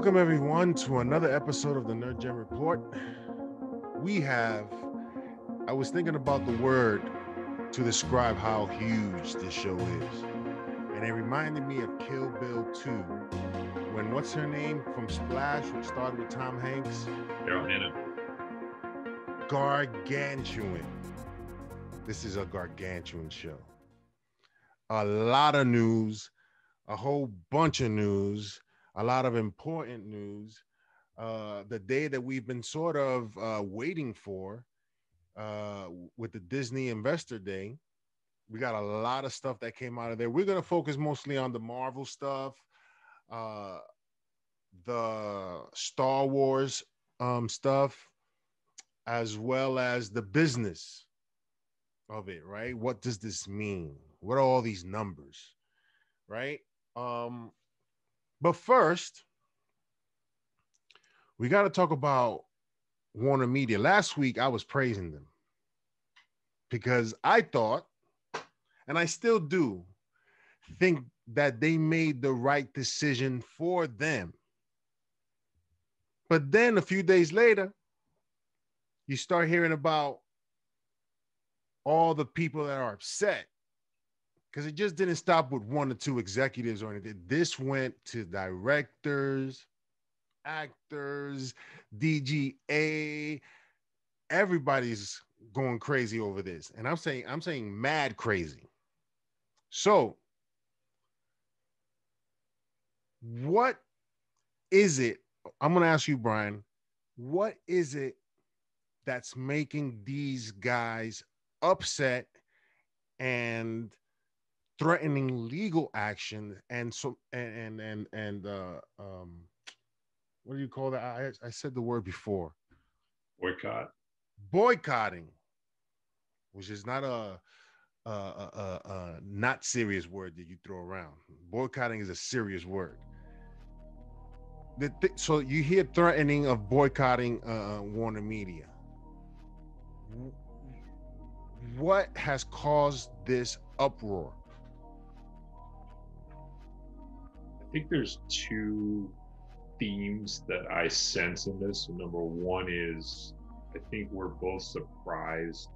Welcome, everyone, to another episode of the Nerd Gen Report. We have, I was thinking about the word to describe how huge this show is. And it reminded me of Kill Bill 2, when what's her name from Splash, which started with Tom Hanks? Daryl Hannah. Gargantuan. This is a gargantuan show. A lot of news, a whole bunch of news a lot of important news. Uh, the day that we've been sort of uh, waiting for uh, with the Disney Investor Day. We got a lot of stuff that came out of there. We're going to focus mostly on the Marvel stuff, uh, the Star Wars um, stuff, as well as the business of it, right? What does this mean? What are all these numbers, right? Um, but first, we got to talk about Warner Media. Last week, I was praising them because I thought, and I still do, think that they made the right decision for them. But then a few days later, you start hearing about all the people that are upset because it just didn't stop with one or two executives or anything. This went to directors, actors, DGA. Everybody's going crazy over this, and I'm saying I'm saying mad crazy. So, what is it? I'm going to ask you, Brian. What is it that's making these guys upset and threatening legal action and so and and and uh um what do you call that? I i said the word before. Boycott. Boycotting which is not a a, a, a not serious word that you throw around. Boycotting is a serious word. The th- so you hear threatening of boycotting uh, uh warner media. What has caused this uproar think there's two themes that I sense in this. Number one is I think we're both surprised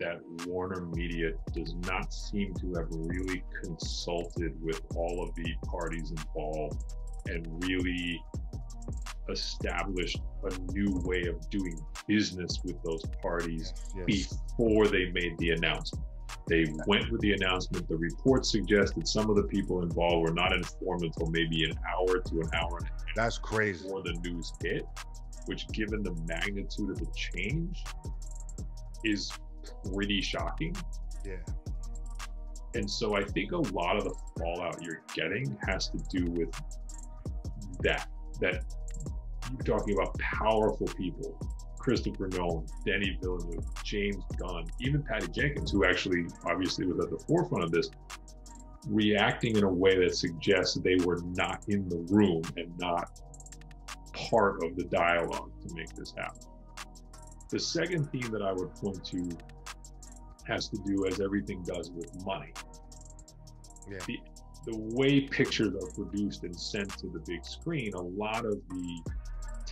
that Warner Media does not seem to have really consulted with all of the parties involved and really established a new way of doing business with those parties yes. before they made the announcement. They went with the announcement. The report suggested some of the people involved were not informed until maybe an hour to an hour and a half. That's crazy. Before the news hit, which, given the magnitude of the change, is pretty shocking. Yeah. And so I think a lot of the fallout you're getting has to do with that. That you're talking about powerful people Christopher Nolan, Denis Villeneuve, James Gunn, even Patty Jenkins, who actually obviously was at the forefront of this, reacting in a way that suggests that they were not in the room and not part of the dialogue to make this happen. The second theme that I would point to has to do, as everything does, with money. Yeah. The, the way pictures are produced and sent to the big screen, a lot of the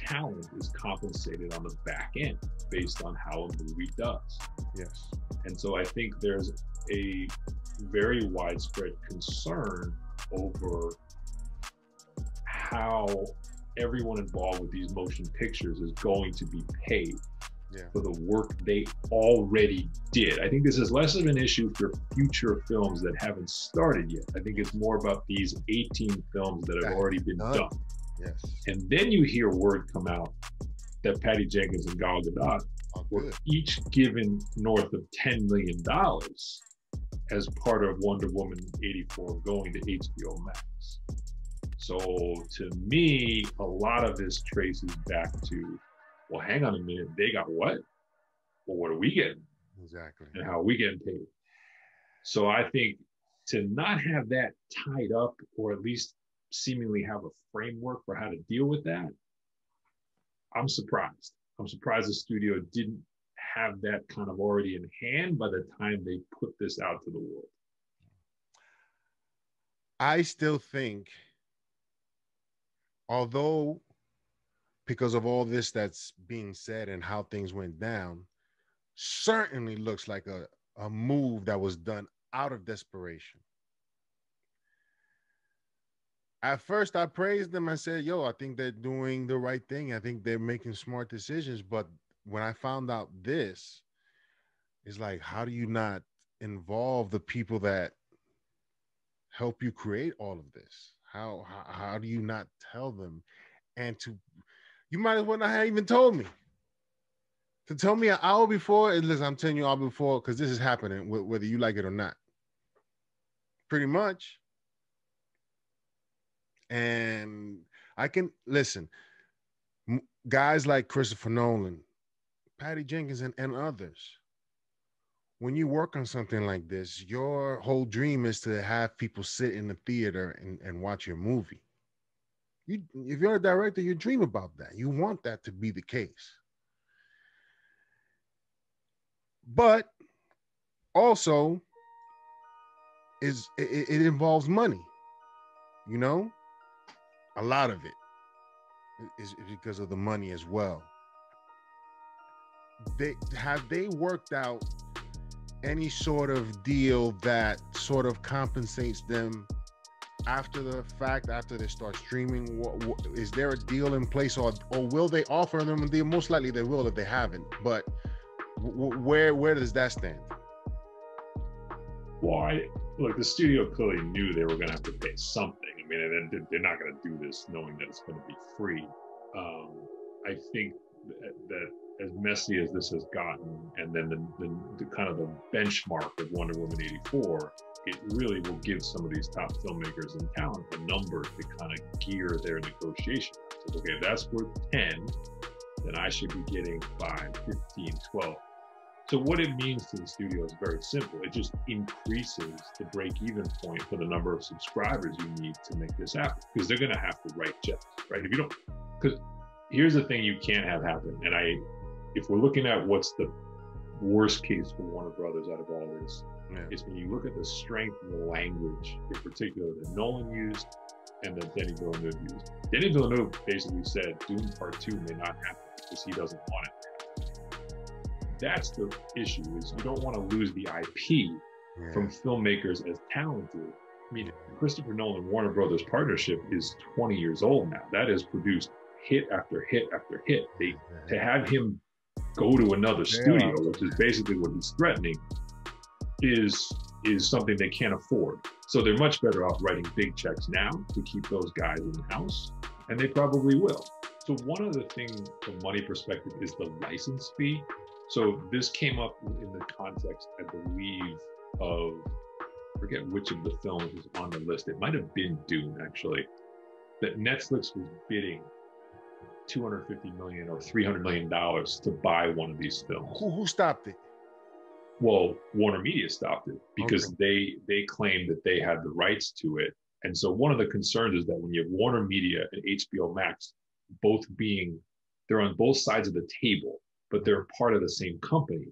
talent is compensated on the back end based on how a movie does. Yes. And so I think there's a very widespread concern over how everyone involved with these motion pictures is going to be paid yeah. for the work they already did. I think this is less of an issue for future films that haven't started yet. I think it's more about these 18 films that have already been done. done. Yes. And then you hear word come out that Patty Jenkins and Gal Gadot oh, were each given north of $10 million as part of Wonder Woman 84 going to HBO Max. So to me, a lot of this traces back to, well, hang on a minute, they got what? Well, what are we getting? Exactly. And how are we getting paid? So I think to not have that tied up, or at least seemingly have a framework for how to deal with that, I'm surprised. I'm surprised the studio didn't have that kind of already in hand by the time they put this out to the world. I still think although because of all this that's being said and how things went down, certainly looks like a, a move that was done out of desperation. At first, I praised them. I said, Yo, I think they're doing the right thing. I think they're making smart decisions. But when I found out this, it's like, how do you not involve the people that help you create all of this? How, how, how do you not tell them? And to, you might as well not have even told me to tell me an hour before, and listen, I'm telling you all before because this is happening, whether you like it or not. Pretty much. And I can listen, guys like Christopher Nolan, Patty Jenkins, and, and others. When you work on something like this, your whole dream is to have people sit in the theater and, and watch your movie. You, if you're a director, you dream about that. You want that to be the case but also is it, it, involves money you know a lot of it is because of the money as well they have they worked out any sort of deal that sort of compensates them after the fact after they start streaming what, what, is there a deal in place or or will they offer them a deal most likely they will if they haven't but where where does that stand? Why? look, the studio clearly knew they were going to have to pay something. Mean, and they're not going to do this knowing that it's going to be free. Um, I think that, that, as messy as this has gotten, and then the, the, the, kind of the benchmark of Wonder Woman 84, it really will give some of these top filmmakers and talent a number to kind of gear their negotiation. So, okay, if that's worth 10, then I should be getting 5, 15, 12. So what it means to the studio is very simple. It just increases the break-even point for the number of subscribers you need to make this happen because they're going to have to write checks, right? If you don't, because here's the thing you can't have happen. And I, if we're looking at what's the worst case for Warner Brothers out of all this, yeah. is when you look at the strength of the language, in particular that Nolan used and that Denis Villeneuve used. Denis Villeneuve basically said Dune Part Two may not happen because he doesn't want it that's the issue is you don't want to lose the IP yeah. from filmmakers as talented. I mean, Christopher Nolan Warner Brothers partnership is 20 years old now. That has produced hit after hit after hit. They to have him go to another studio, which is basically what he's threatening, is is something they can't afford. So they're much better off writing big checks now to keep those guys in house, and they probably will. So one of the things from money perspective is the license fee. So this came up in the context, I believe, of I forget which of the films was on the list. It might have been Dune, actually. That Netflix was bidding 250 million or 300 million dollars to buy one of these films. Who, who stopped it? Well, Warner Media stopped it because okay. they they claimed that they had the rights to it. And so one of the concerns is that when you have Warner Media and HBO Max both being they're on both sides of the table but they're part of the same company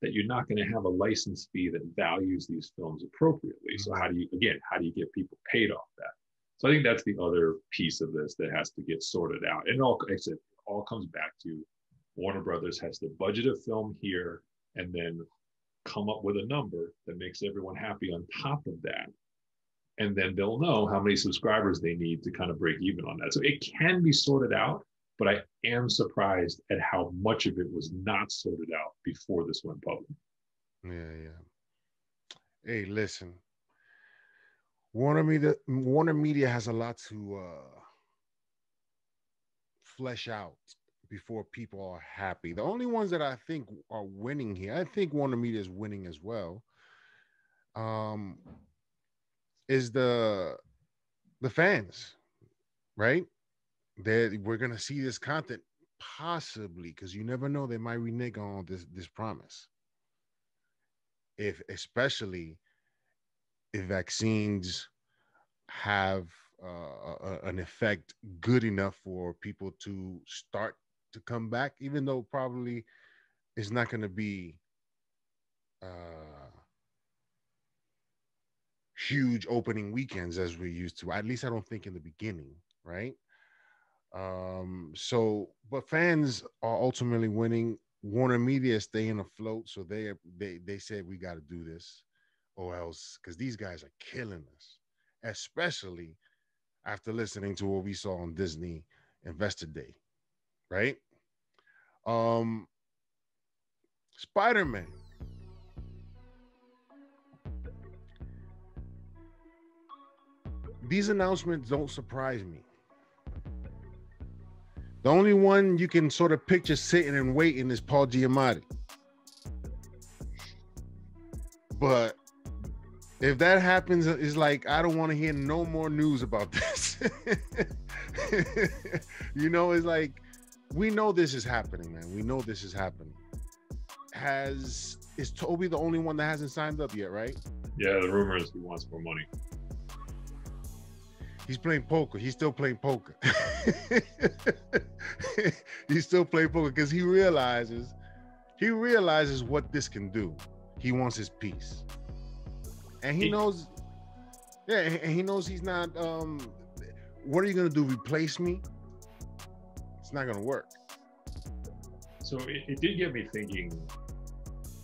that you're not going to have a license fee that values these films appropriately. So how do you again, how do you get people paid off that? So I think that's the other piece of this that has to get sorted out. And all I said, all comes back to Warner Brothers has to budget a film here and then come up with a number that makes everyone happy on top of that. And then they'll know how many subscribers they need to kind of break even on that. So it can be sorted out, but I am surprised at how much of it was not sorted out before this went public. Yeah, yeah. Hey, listen. Warner Media Warner Media has a lot to uh flesh out before people are happy. The only ones that I think are winning here, I think Warner Media is winning as well. Um is the the fans, right? That we're gonna see this content possibly because you never know they might renege on this this promise. If especially if vaccines have uh, an effect good enough for people to start to come back even though probably it's not going to be uh, huge opening weekends as we used to at least i don't think in the beginning right Um, so, but fans are ultimately winning. Warner Media is staying afloat, so they they they said we got to do this, or else because these guys are killing us, especially after listening to what we saw on Disney Investor Day, right? Um, Spider Man. These announcements don't surprise me. The only one you can sort of picture sitting and waiting is Paul Giamatti. But if that happens, it's like I don't want to hear no more news about this. you know, it's like we know this is happening, man. We know this is happening. Has is Tobey the only one that hasn't signed up yet, right? Yeah, the rumor is he wants more money. He's playing poker. He's still playing poker. He's still playing poker because he realizes he realizes what this can do. He wants his piece. And he, knows yeah, and he knows he's not um what are you gonna do? Replace me? It's not gonna work. So it, it did get me thinking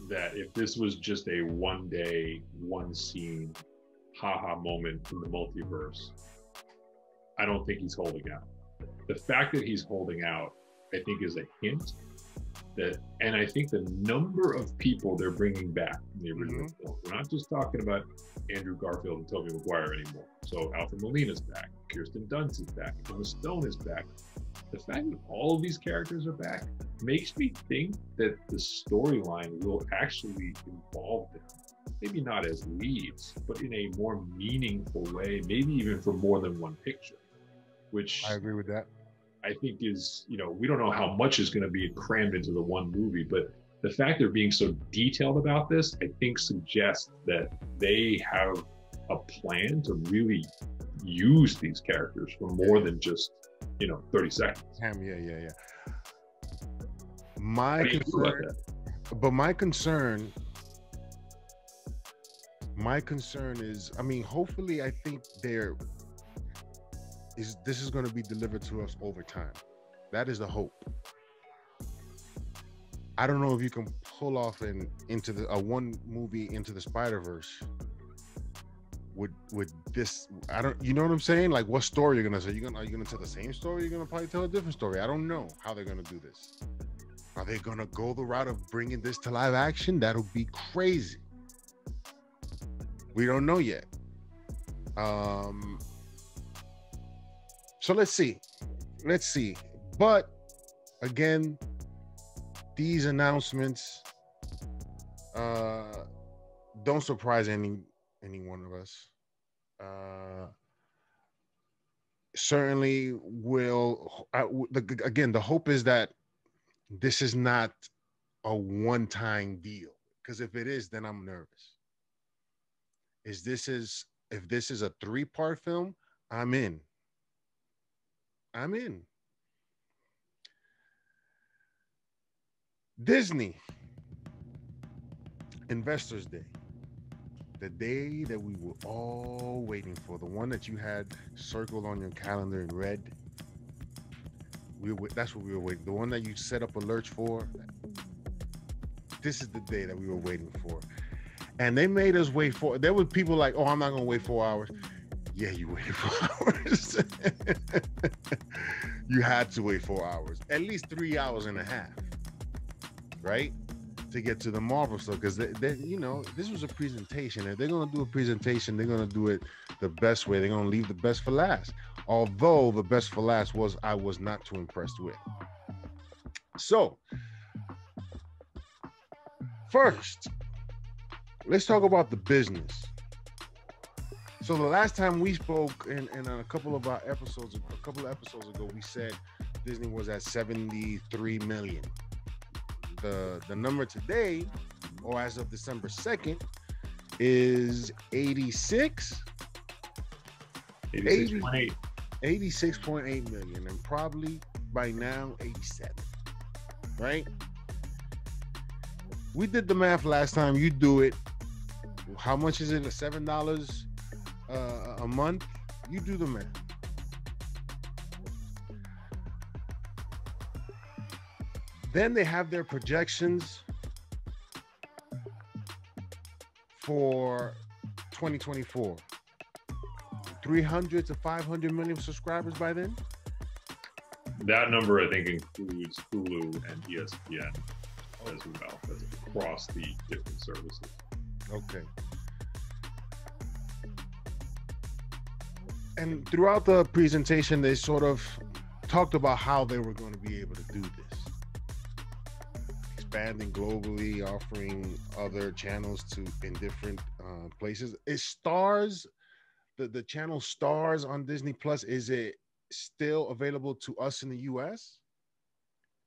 that if this was just a one day, one scene, haha moment in the multiverse, I don't think he's holding out. The fact that he's holding out, I think, is a hint that, and I think the number of people they're bringing back in the original mm-hmm. film, we're not just talking about Andrew Garfield and Tobey Maguire anymore. So Alfred Molina's back, Kirsten Dunst is back, Emma Stone is back. The fact that all of these characters are back makes me think that the storyline will actually involve them maybe not as leads, but in a more meaningful way, maybe even for more than one picture which I agree with that. I think is, you know, we don't know how much is going to be crammed into the one movie, but the fact they're being so detailed about this, I think suggests that they have a plan to really use these characters for more than just, you know, 30 seconds. Damn, yeah, yeah, yeah. My concern, but my concern, my concern is, I mean, hopefully, I think they're is this is going to be delivered to us over time. That is the hope. I don't know if you can pull off an into the a one movie into the Spider Verse with with this. I don't. You know what I'm saying? Like, what story you're gonna say? You gonna are you gonna tell the same story? You're gonna probably tell a different story. I don't know how they're gonna do this. Are they gonna go the route of bringing this to live action? That'll be crazy. We don't know yet. Um, so let's see. Let's see. But again, these announcements uh don't surprise any any one of us. Uh certainly will uh, the, again the hope is that this is not a one-time deal because if it is then i'm nervous is this is if this is a three-part film i'm in I'm in. Disney Investors Day. The day that we were all waiting for, the one that you had circled on your calendar in red. We were, that's what we were waiting. The one that you set up alerts for. This is the day that we were waiting for. And they made us wait for there were people like, oh, I'm not gonna wait four hours. Yeah, you waited four hours. you had to wait four hours, at least three hours and a half, right? To get to the Marvel stuff, because you know, this was a presentation. If they're gonna do a presentation, they're gonna do it the best way. They're gonna leave the best for last. Although the best for last was I was not too impressed with. So, first, let's talk about the business. So the last time we spoke, and, and on a couple of our episodes, a couple of episodes ago, we said Disney was at 73 million. The the number today, or as of December 2nd, is 86. 86.8. 86.8 million, and probably by now 87. Right? We did the math last time. You do it. How much is it? Seven dollars uh, a month, you do the math. then they have their projections for 2024 300 to 500 million subscribers by then That number, I think, includes Hulu and ESPN as well as across the different services. Okay. And throughout the presentation, they sort of talked about how they were going to be able to do this. Expanding globally, offering other channels to in different uh, places. Is stars the, the channel stars on Disney Plus? Is it still available to us in the US?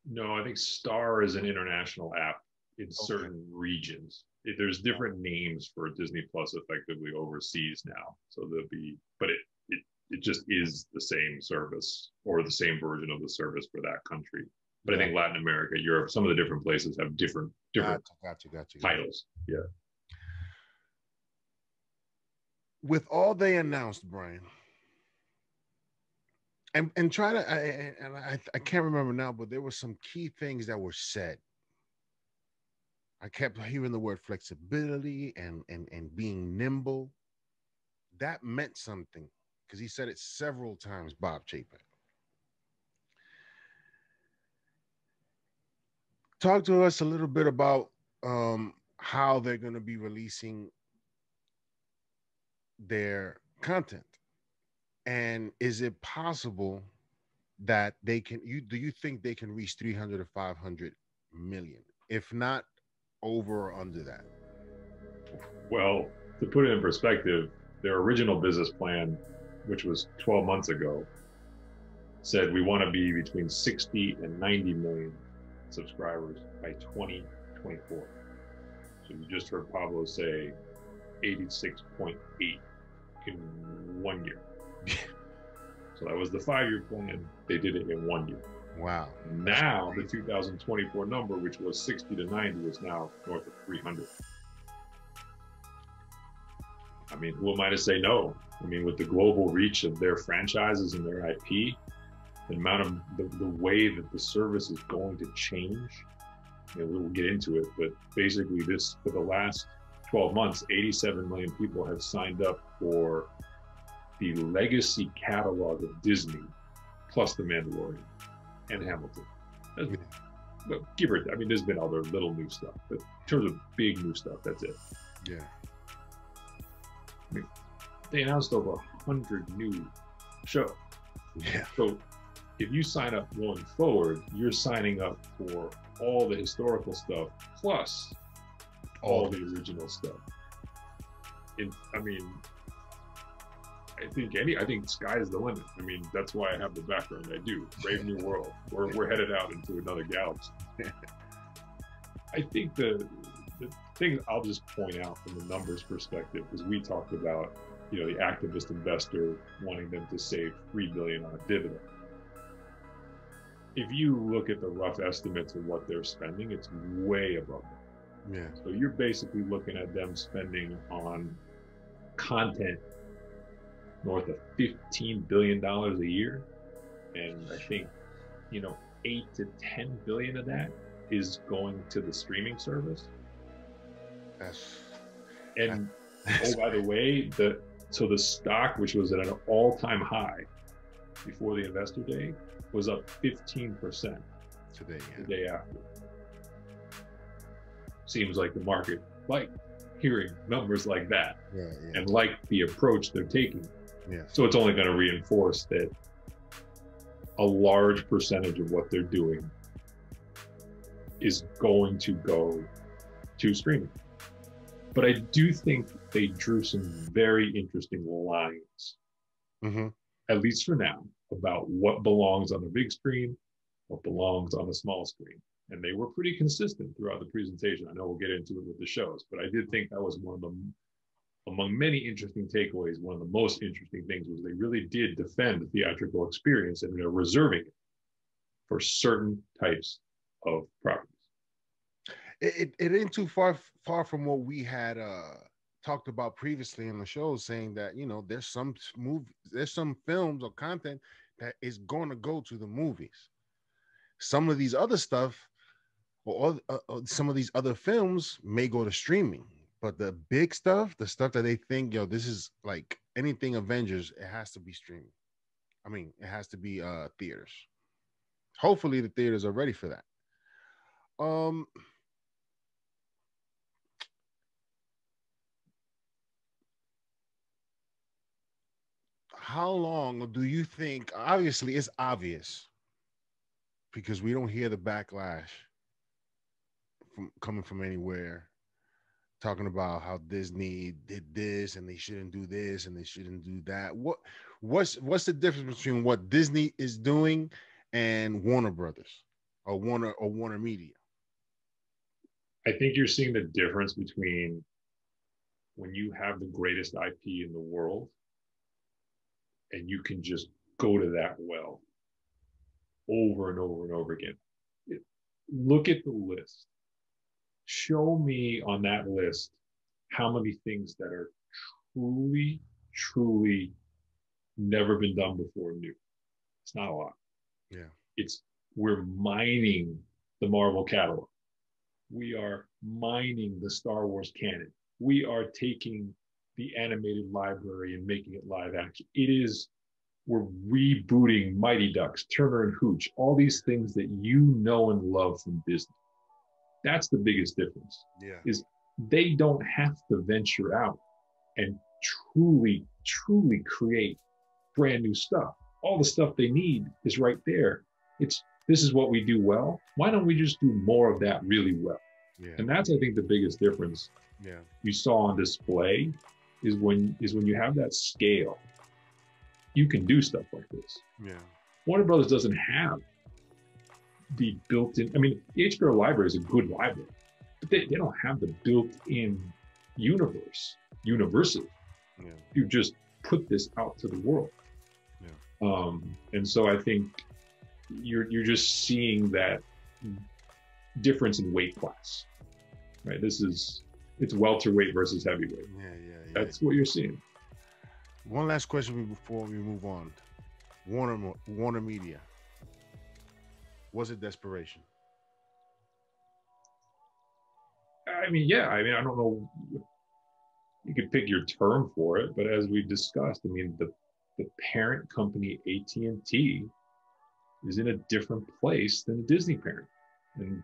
No, I think Star is an international app in certain regions. There's different names for Disney Plus effectively overseas now. So there'll be, but it, it, just is the same service or the same version of the service for that country. But I think Latin America, Europe, some of the different places have different different Gotcha, gotcha, gotcha. titles. Yeah. with all they announced, Brian, and and try to, I, and I, I can't remember now, but there were some key things that were said. I kept hearing the word flexibility and and and being nimble. That meant something because he said it several times. Bob Chapek. Talk to us a little bit about um, how they're going to be releasing their content and is it possible that they can you do you think they can reach 300 or 500 million if not over or under that Well, to put it in perspective, their original business plan, which was 12 months ago, said we want to be between 60 and 90 million subscribers by 2024. So you just heard Pablo say 86.8 in one year. so that was the five year plan. They did it in one year. wow Now the 2024 number, which was 60 to 90, is now north of 300. I mean, who am I to say no? I mean, with the global reach of their franchises and their IP, the amount of the, the way that the service is going to change, you know, we'll get into it, but basically, this for the last 12 months, 87 million people have signed up for the legacy catalog of Disney, plus The Mandalorian and Hamilton. That's- But give or I mean, there's been other little new stuff, but in terms of big new stuff, that's it. yeah They announced over 100 new shows. yeah So if you sign up going forward, you're signing up for all the historical stuff plus all the original stuff. And I mean, I think any, I think sky's the limit. I mean, that's why I have the background I do. Brave New World. We're, we're headed out into another galaxy. I think the the thing I'll just point out from the numbers perspective, because we talked about, you know, the activist investor wanting them to save three billion on a dividend. If you look at the rough estimates of what they're spending, it's way above that. yeah So you're basically looking at them spending on content north of fifteen billion dollars a year, and I think you know eight to ten billion of that is going to the streaming service. that's, And that's oh, by the way, the so the stock, which was at an all-time high before the investor day, was up fifteen percent today the day after. Seems like the market like hearing numbers like that yeah yeah and like the approach they're taking. yeah So it's only going to reinforce that a large percentage of what they're doing is going to go to streaming. But I do think they drew some very interesting lines, Mhm. at least for now, about what belongs on the big screen, what belongs on the small screen. And they were pretty consistent throughout the presentation. I know we'll get into it with the shows, but I did think that was one of the among many interesting takeaways, one of the most interesting things was they really did defend the theatrical experience and they're reserving it for certain types of properties. It, it, ain't too far far from what we had uh talked about previously in the show saying that you know there's some movie there's some films or content that is going to go to the movies some of these other stuff or uh, uh, some of these other films may go to streaming. But the big stuff, the stuff that they think, yo, this is like anything Avengers, it has to be streaming. I mean, it has to be uh theaters. Hopefully, the theaters are ready for that. Um, how long do you think? Obviously, it's obvious because we don't hear the backlash from coming from anywhere talking about how Disney did this and they shouldn't do this and they shouldn't do that. What what's what's the difference between what Disney is doing and Warner Brothers or Warner or Warner Media? I think you're seeing the difference between when you have the greatest IP in the world and you can just go to that well over and over and over again. Look at the list. Show me on that list how many things that are truly, truly never been done before new. It's not a lot. Yeah. It's we're mining the Marvel catalog. We are mining the Star Wars canon. We are taking the animated library and making it live action. It is, we're rebooting Mighty Ducks, Turner and Hooch, all these things that you know and love from Disney. That's the biggest difference. Yeah. Is they don't have to venture out and truly, truly create brand new stuff. All the stuff they need is right there. It's this is what we do well. Why don't we just do more of that really well? Yeah. And that's I think the biggest difference Yeah. you saw on display is when is when you have that scale, you can do stuff like this. Yeah. Warner Brothers doesn't have the built-in. I mean, the HBO library is a good library, but they, they don't have the built-in universe, university. Yeah. You just put this out to the world. Yeah. Um, and so I think you're you're just seeing that difference in weight class, right? This is it's welterweight versus heavyweight. Yeah. Yeah. yeah. That's what you're seeing. One last question before we move on. Warner Warner Media. Was it desperation? I mean, yeah. I mean, I don't know. You could pick your term for it, but as we discussed, I mean, the the parent company AT and T is in a different place than the Disney parent, and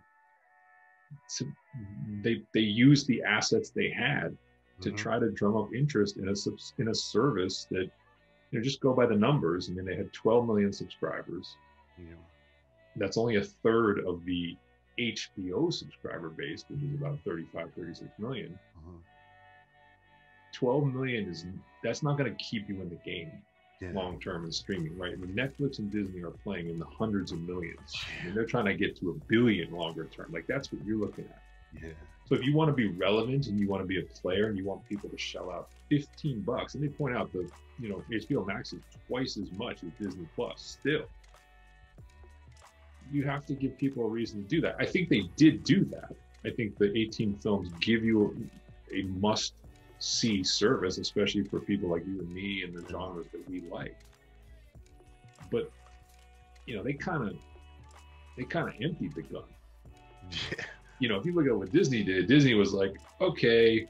they they use the assets they had to Mhm. try to drum up interest in a in a service that you know just go by the numbers. I mean, they had 12 million subscribers. Yeah. That's only a third of the HBO subscriber base, which is about 35, 36 million. Uh-huh. 12 million is that's not going to keep you in the game Yeah. long term in streaming, right? I mean, Netflix and Disney are playing in the hundreds of millions. I mean, they're trying to get to a billion longer term. Like that's what you're looking at. Yeah. So if you want to be relevant and you want to be a player and you want people to shell out 15 bucks, and they point out that you know HBO Max is twice as much as Disney Plus still. You have to give people a reason to do that. I think they did do that. I think the 18 films give you a, a must see service, especially for people like you and me and the genres that we like. But you know, they kind of they kind of emptied the gun Yeah. you know, if you look at what Disney did, Disney was like, okay,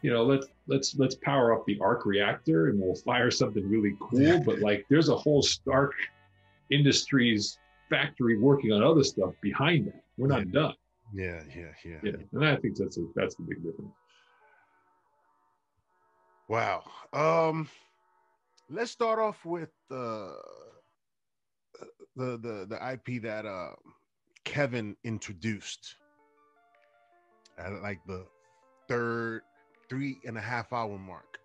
you know, let's let's let's power up the arc reactor and we'll fire something really cool. But like, there's a whole Stark Industries factory working on other stuff behind that. We're not done. Yeah. Yeah. Yeah. Yeah, and I think that's a, that's the big difference. Wow. Um, let's start off with uh, the the the IP that uh Kevin introduced at like the third three and a half hour mark.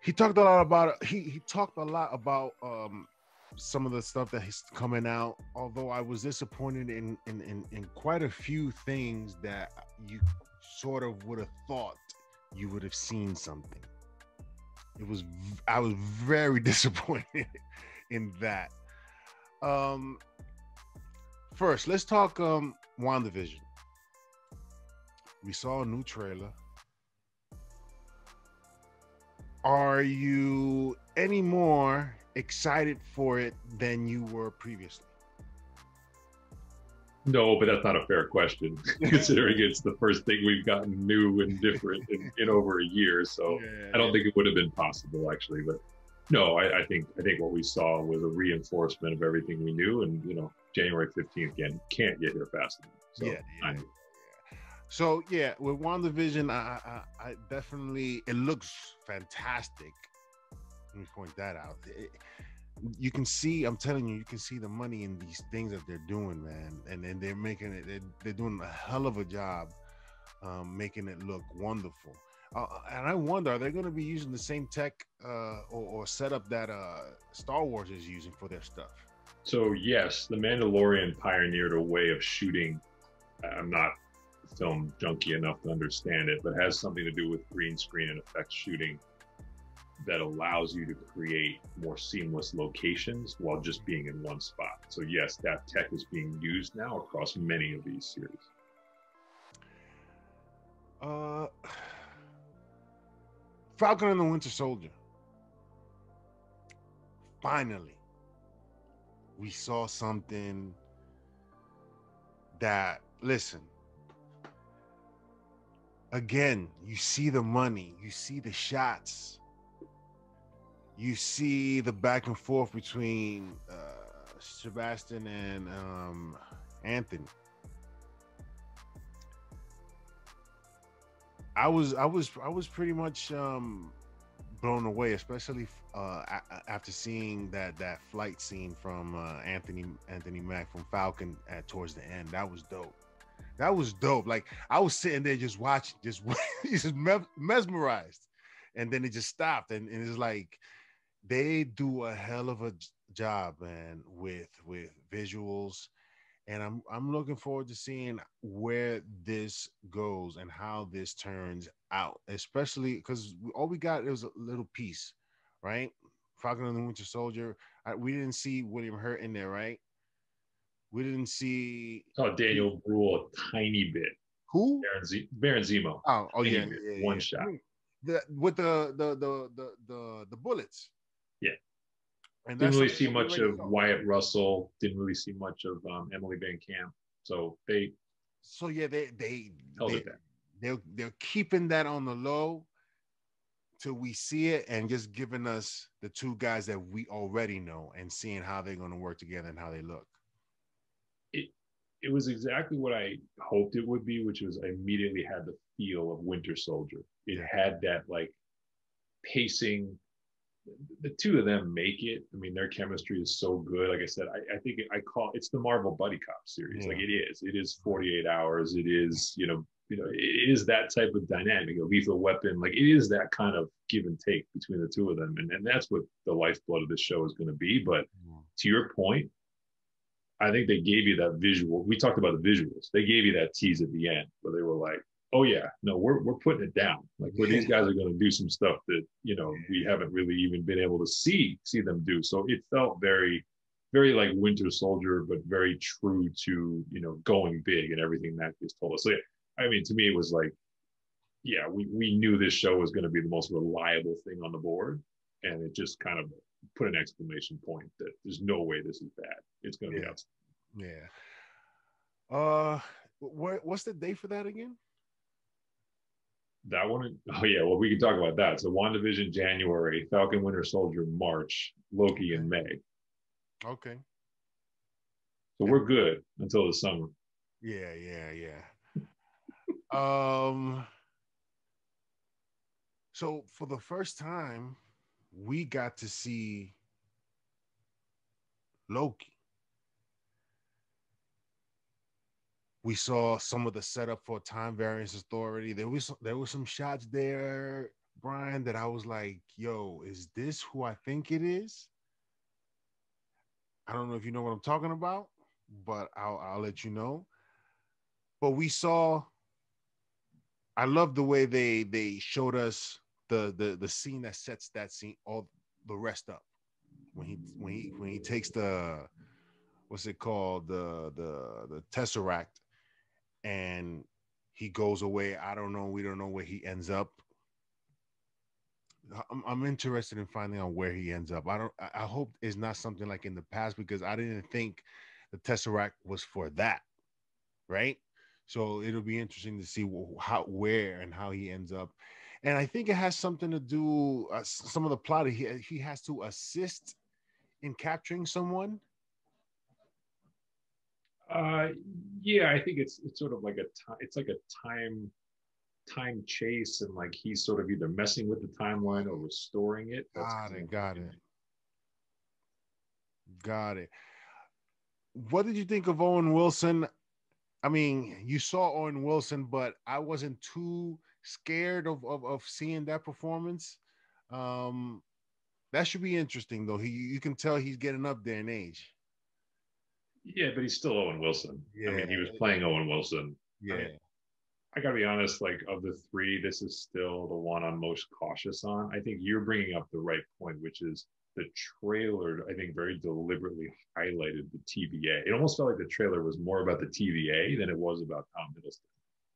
He talked a lot about he he talked a lot about um some of the stuff that is coming out. Although I was disappointed in in in, in quite a few things that you sort of would have thought you would have seen something. It was I was very disappointed in that. Um first, let's talk um WandaVision. We saw a new trailer. Are you any more excited for it than you were previously? No, but that's not a fair question, considering it's the first thing we've gotten new and different in, in over a year. So yeah, I don't think it would have been possible actually. But no, I, I, think I think what we saw was a reinforcement of everything we knew, and you know, January fifteenth again can't get here fast enough. So yeah, yeah. So yeah, with WandaVision, I, I, I definitely it looks fantastic. Let me point that out. It, you can see i'm telling you you can see the money in these things that they're doing man. And and they're making it they're, they're doing a hell of a job um, making it look wonderful. Uh, and i wonder are they going to be using the same tech uh, or, or setup that uh, star wars is using for their stuff? So yes the mandalorian pioneered a way of shooting. I'm not film junkie enough to understand it but has something to do with green screen and effects shooting that allows you to create more seamless locations while just being in one spot. So yes, that tech is being used now across many of these series. Uh, Falcon and the Winter Soldier. Finally, we saw something that listen again you see the money you see the shots you see the back and forth between uh, Sebastian and um, Anthony. I was I was I was pretty much um, blown away, especially uh, after seeing that that flight scene from uh, Anthony Anthony Mack from Falcon at towards the end. That was dope. That was dope. Like I was sitting there just watching, just just mesmerized, and then it just stopped, and, and it's like they do a hell of a job, man, with with visuals, and I'm I'm looking forward to seeing where this goes and how this turns out, especially because all we got is a little piece, right? Falcon and the Winter Soldier. I, we didn't see William Hurt in there, right? We didn't see. Oh, Daniel Bruhl a tiny bit. Who? Baron, Z- Baron Zemo. Oh, oh yeah, yeah, yeah, one shot. The, with the the the the, the bullets. Yeah. And didn't really see much of Wyatt Russell. Didn't really see much of um, Emily Van Camp. So they. So yeah, they they they they're they're keeping that on the low till we see it and just giving us the two guys that we already know and seeing how they're going to work together and how they look. It it was exactly what I hoped it would be, which was I immediately had the feel of Winter Soldier. It had that like pacing the two of them make it. I mean, their chemistry is so good. Like I said, I, I think I call it's the Marvel buddy cop series. Yeah. Like it is. It is 48 hours. It is, you know, you know, it is that type of dynamic, a lethal weapon. Like it is that kind of give and take between the two of them. And, and that's what the lifeblood of this show is going to be. But yeah. to your point, I think they gave you that visual. We talked about the visuals. They gave you that tease at the end where they were like, oh yeah, no, we're we're putting it down. Like where these guys are going to do some stuff that you know we haven't really even been able to see see them do. So it felt very, very like Winter Soldier, but very true to you know going big and everything that just told us. So yeah, I mean, to me, it was like, yeah, we we knew this show was going to be the most reliable thing on the board, and it just kind of put an exclamation point that there's no way this is bad. It's going to yeah. be outside. Yeah. Uh, what, what's the date for that again? That one oh yeah well we can talk about that. So wandavision january falcon winter soldier march loki in may. Okay. So we're good until the summer. Yeah yeah yeah. Um so for the first time we got to see loki we saw some of the setup for time variance authority. There was there were some shots there, Brian, that I was like, "Yo, is this who I think it is?" I don't know if you know what I'm talking about, but I'll I'll let you know. But we saw. I love the way they they showed us the the the scene that sets that scene all the rest up when he when he when he takes the what's it called the the the tesseract and he goes away. I don't know. We don't know where he ends up. I'm, I'm interested in finding out where he ends up. I don't. I hope it's not something like in the past because I didn't think the Tesseract was for that. right? So it'll be interesting to see how, where, and how he ends up. And I think it has something to do. Uh, some of the plot he he has to assist in capturing someone. Uh, yeah, I think it's it's sort of like a time. It's like a time time chase, and like he's sort of either messing with the timeline or restoring it. That's got it. Got it. Got it. What did you think of Owen Wilson? I mean, you saw Owen Wilson, but I wasn't too scared of, of, of seeing that performance. Um, that should be interesting, though. He you can tell he's getting up there in age. Yeah, but he's still Owen Wilson. Yeah, I mean, he was playing Owen Wilson. Yeah. I, mean, I gotta be honest. Like of the three, this is still the one I'm most cautious on. I think you're bringing up the right point, which is the trailer, I think, very deliberately highlighted the TVA. It almost felt like the trailer was more about the TVA than it was about Tom Hiddleston.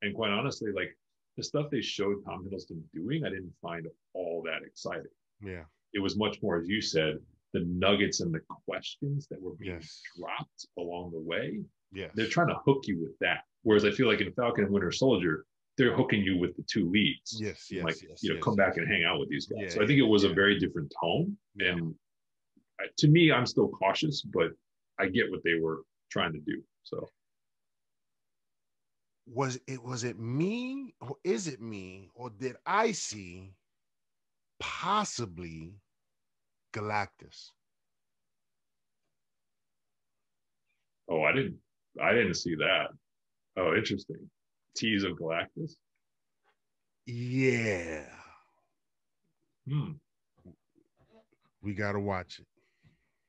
And quite honestly, like the stuff they showed Tom Hiddleston doing, I didn't find all that exciting. Yeah. It was much more, as you said, the nuggets and the questions that were being yes. dropped along the way. Yeah. They're trying to hook you with that. Whereas I feel like in Falcon and Winter Soldier, they're hooking you with the two leads. Yes, yes, like yes, you know, yes, come back and hang out with these guys. Yeah, so I think it was yeah. a very different tone. And to me, I'm still cautious, but I get what they were trying to do. So Was it was it me or is it me or did I see possibly Galactus? oh, I didn't I didn't see that. Oh, interesting. Tease of Galactus. Yeah, Hmm. we gotta watch it.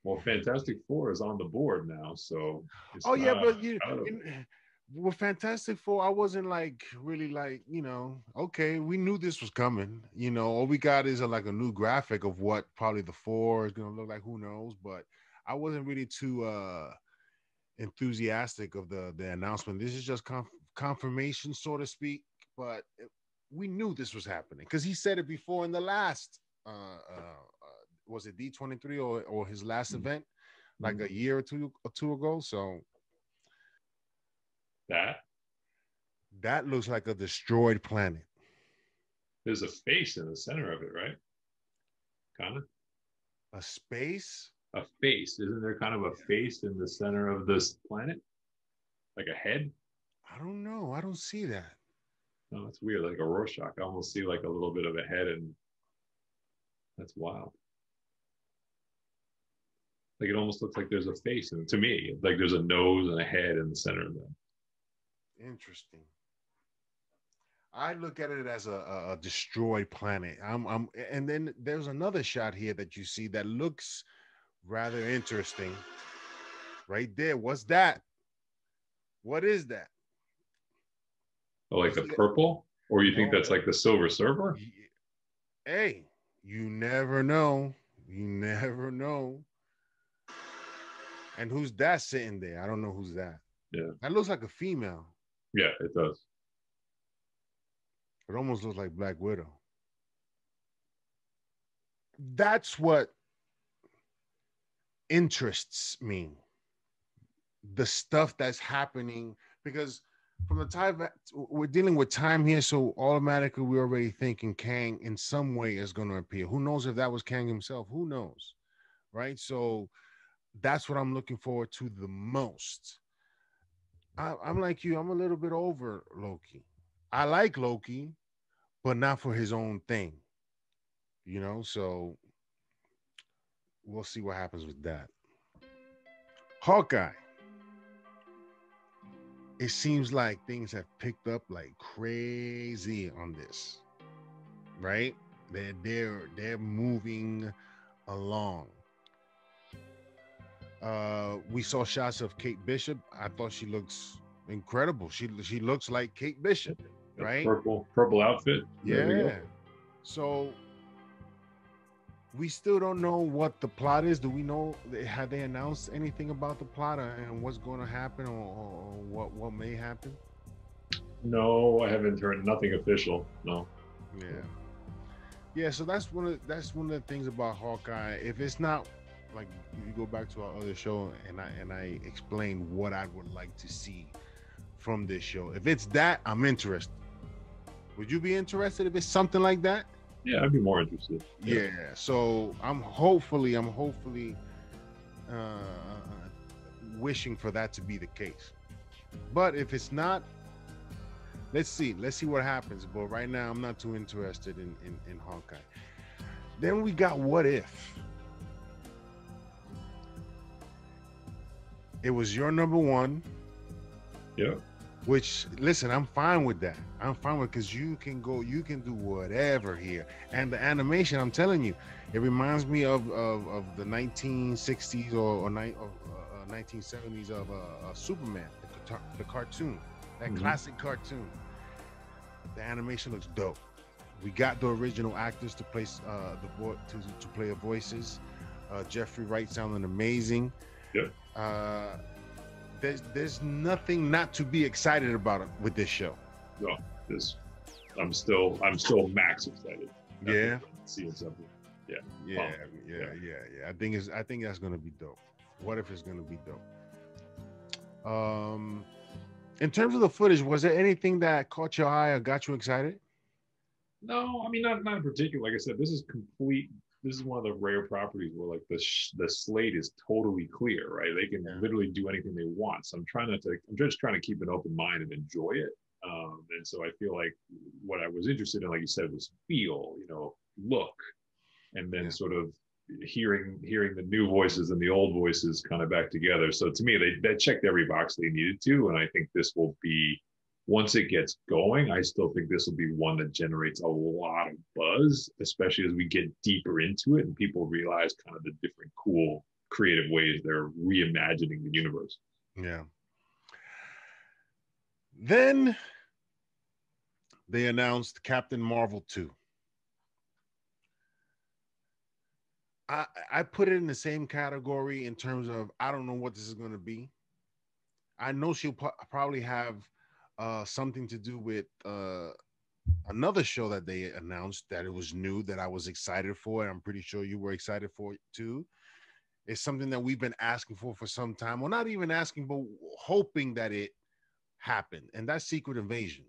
Well, Fantastic Four is on the board now, so. it's Oh yeah, not but you, you with Fantastic Four, I wasn't like really like you know okay, we knew this was coming. You know, all we got is a, like a new graphic of what probably the four is gonna look like. Who knows? But I wasn't really too uh enthusiastic of the the announcement. This is just conf- confirmation, so to speak. But it, we knew this was happening because he said it before in the last uh, uh, uh was it D23 or or his last Mhm. event like a year or two or two ago. So that that looks like a destroyed planet. there's a face in the center of it, right? Kind of A space? a face. Isn't there kind of a face in the center of this planet, like a head? I don't know. I don't see that. No, that's weird. Like a Rorschach. I almost see like a little bit of a head, and that's wild. Like it almost looks like there's a face, and to me, like there's a nose and a head in the center of them. Interesting. I look at it as a, a, destroyed planet. I'm, I'm, and then there's another shot here that you see that looks rather interesting. Right there. What's that? What is that? Oh, like the purple, or you think that's like the Silver Surfer? Y- Hey, you never know. You never know. And who's that sitting there? I don't know who's that. Yeah. That looks like a female. Yeah, it does. It almost looks like Black Widow. That's what interests me. The stuff that's happening because from the time we're dealing with time here, so automatically we're already thinking Kang in some way is going to appear. Who knows if that was Kang himself? Who knows, right? So that's what I'm looking forward to the most. I, I'm like you. I'm a little bit over Loki. I like Loki, but not for his own thing. You know, so we'll see what happens with that. Hawkeye. It seems like things have picked up like crazy on this. Right? They're they're they're moving along. Uh we saw shots of Kate Bishop. I thought she looks incredible. She she looks like Kate Bishop. Right? Purple, purple outfit. Yeah. So we still don't know what the plot is. Do we know? Have they announced anything about the plot and what's going to happen, or, or what what may happen? No, I haven't heard nothing official. No. Yeah, yeah. So that's one of that's one of the things about Hawkeye. If it's not like if you go back to our other show and I and I explain what I would like to see from this show. If it's that, I'm interested. Would you be interested if it's something like that? Yeah, I'd be more interested. Yeah. yeah so I'm hopefully, I'm hopefully uh, wishing for that to be the case. But if it's not, let's see. Let's see what happens. But right now, I'm not too interested in in, in Hawkeye. Then we got What If. It was your number one. Yeah. Which listen, I'm fine with that. I'm fine with because you can go, you can do whatever here. And the animation, I'm telling you, it reminds me of of, of the 1960s or, or, ni- or uh, 1970s of uh, uh, Superman, the, the, cartoon, that mm-hmm. classic cartoon. The animation looks dope. We got the original actors to place uh, the vo- to to play the voices. Uh, Jeffrey Wright sounding amazing. Yep. Uh, there's there's nothing not to be excited about with this show. No, this I'm still I'm still max excited. Yeah. Seeing something. Yeah. Yeah, yeah, yeah, yeah, yeah. I think it's I think that's gonna be dope. What if it's gonna be dope? Um in terms of the footage, was there anything that caught your eye or got you excited? No, I mean not not in particular. Like I said, this is complete this is one of the rare properties where like the sh- the slate is totally clear, right? They can yeah. literally do anything they want. So I'm trying not to. I'm just trying to keep an open mind and enjoy it. Um, and so I feel like what I was interested in, like you said, was feel, you know, look, and then yeah. sort of hearing hearing the new voices and the old voices kind of back together. So to me, they they checked every box they needed to, and I think this will be once it gets going, I still think this will be one that generates a lot of buzz, especially as we get deeper into it and people realize kind of the different cool creative ways they're reimagining the universe. Yeah. Then they announced Captain Marvel 2. I, I put it in the same category in terms of I don't know what this is going to be. I know she'll probably have uh, something to do with uh, another show that they announced that it was new that I was excited for. And I'm pretty sure you were excited for it too. It's something that we've been asking for for some time. Well, not even asking, but hoping that it happened. And that's Secret Invasion.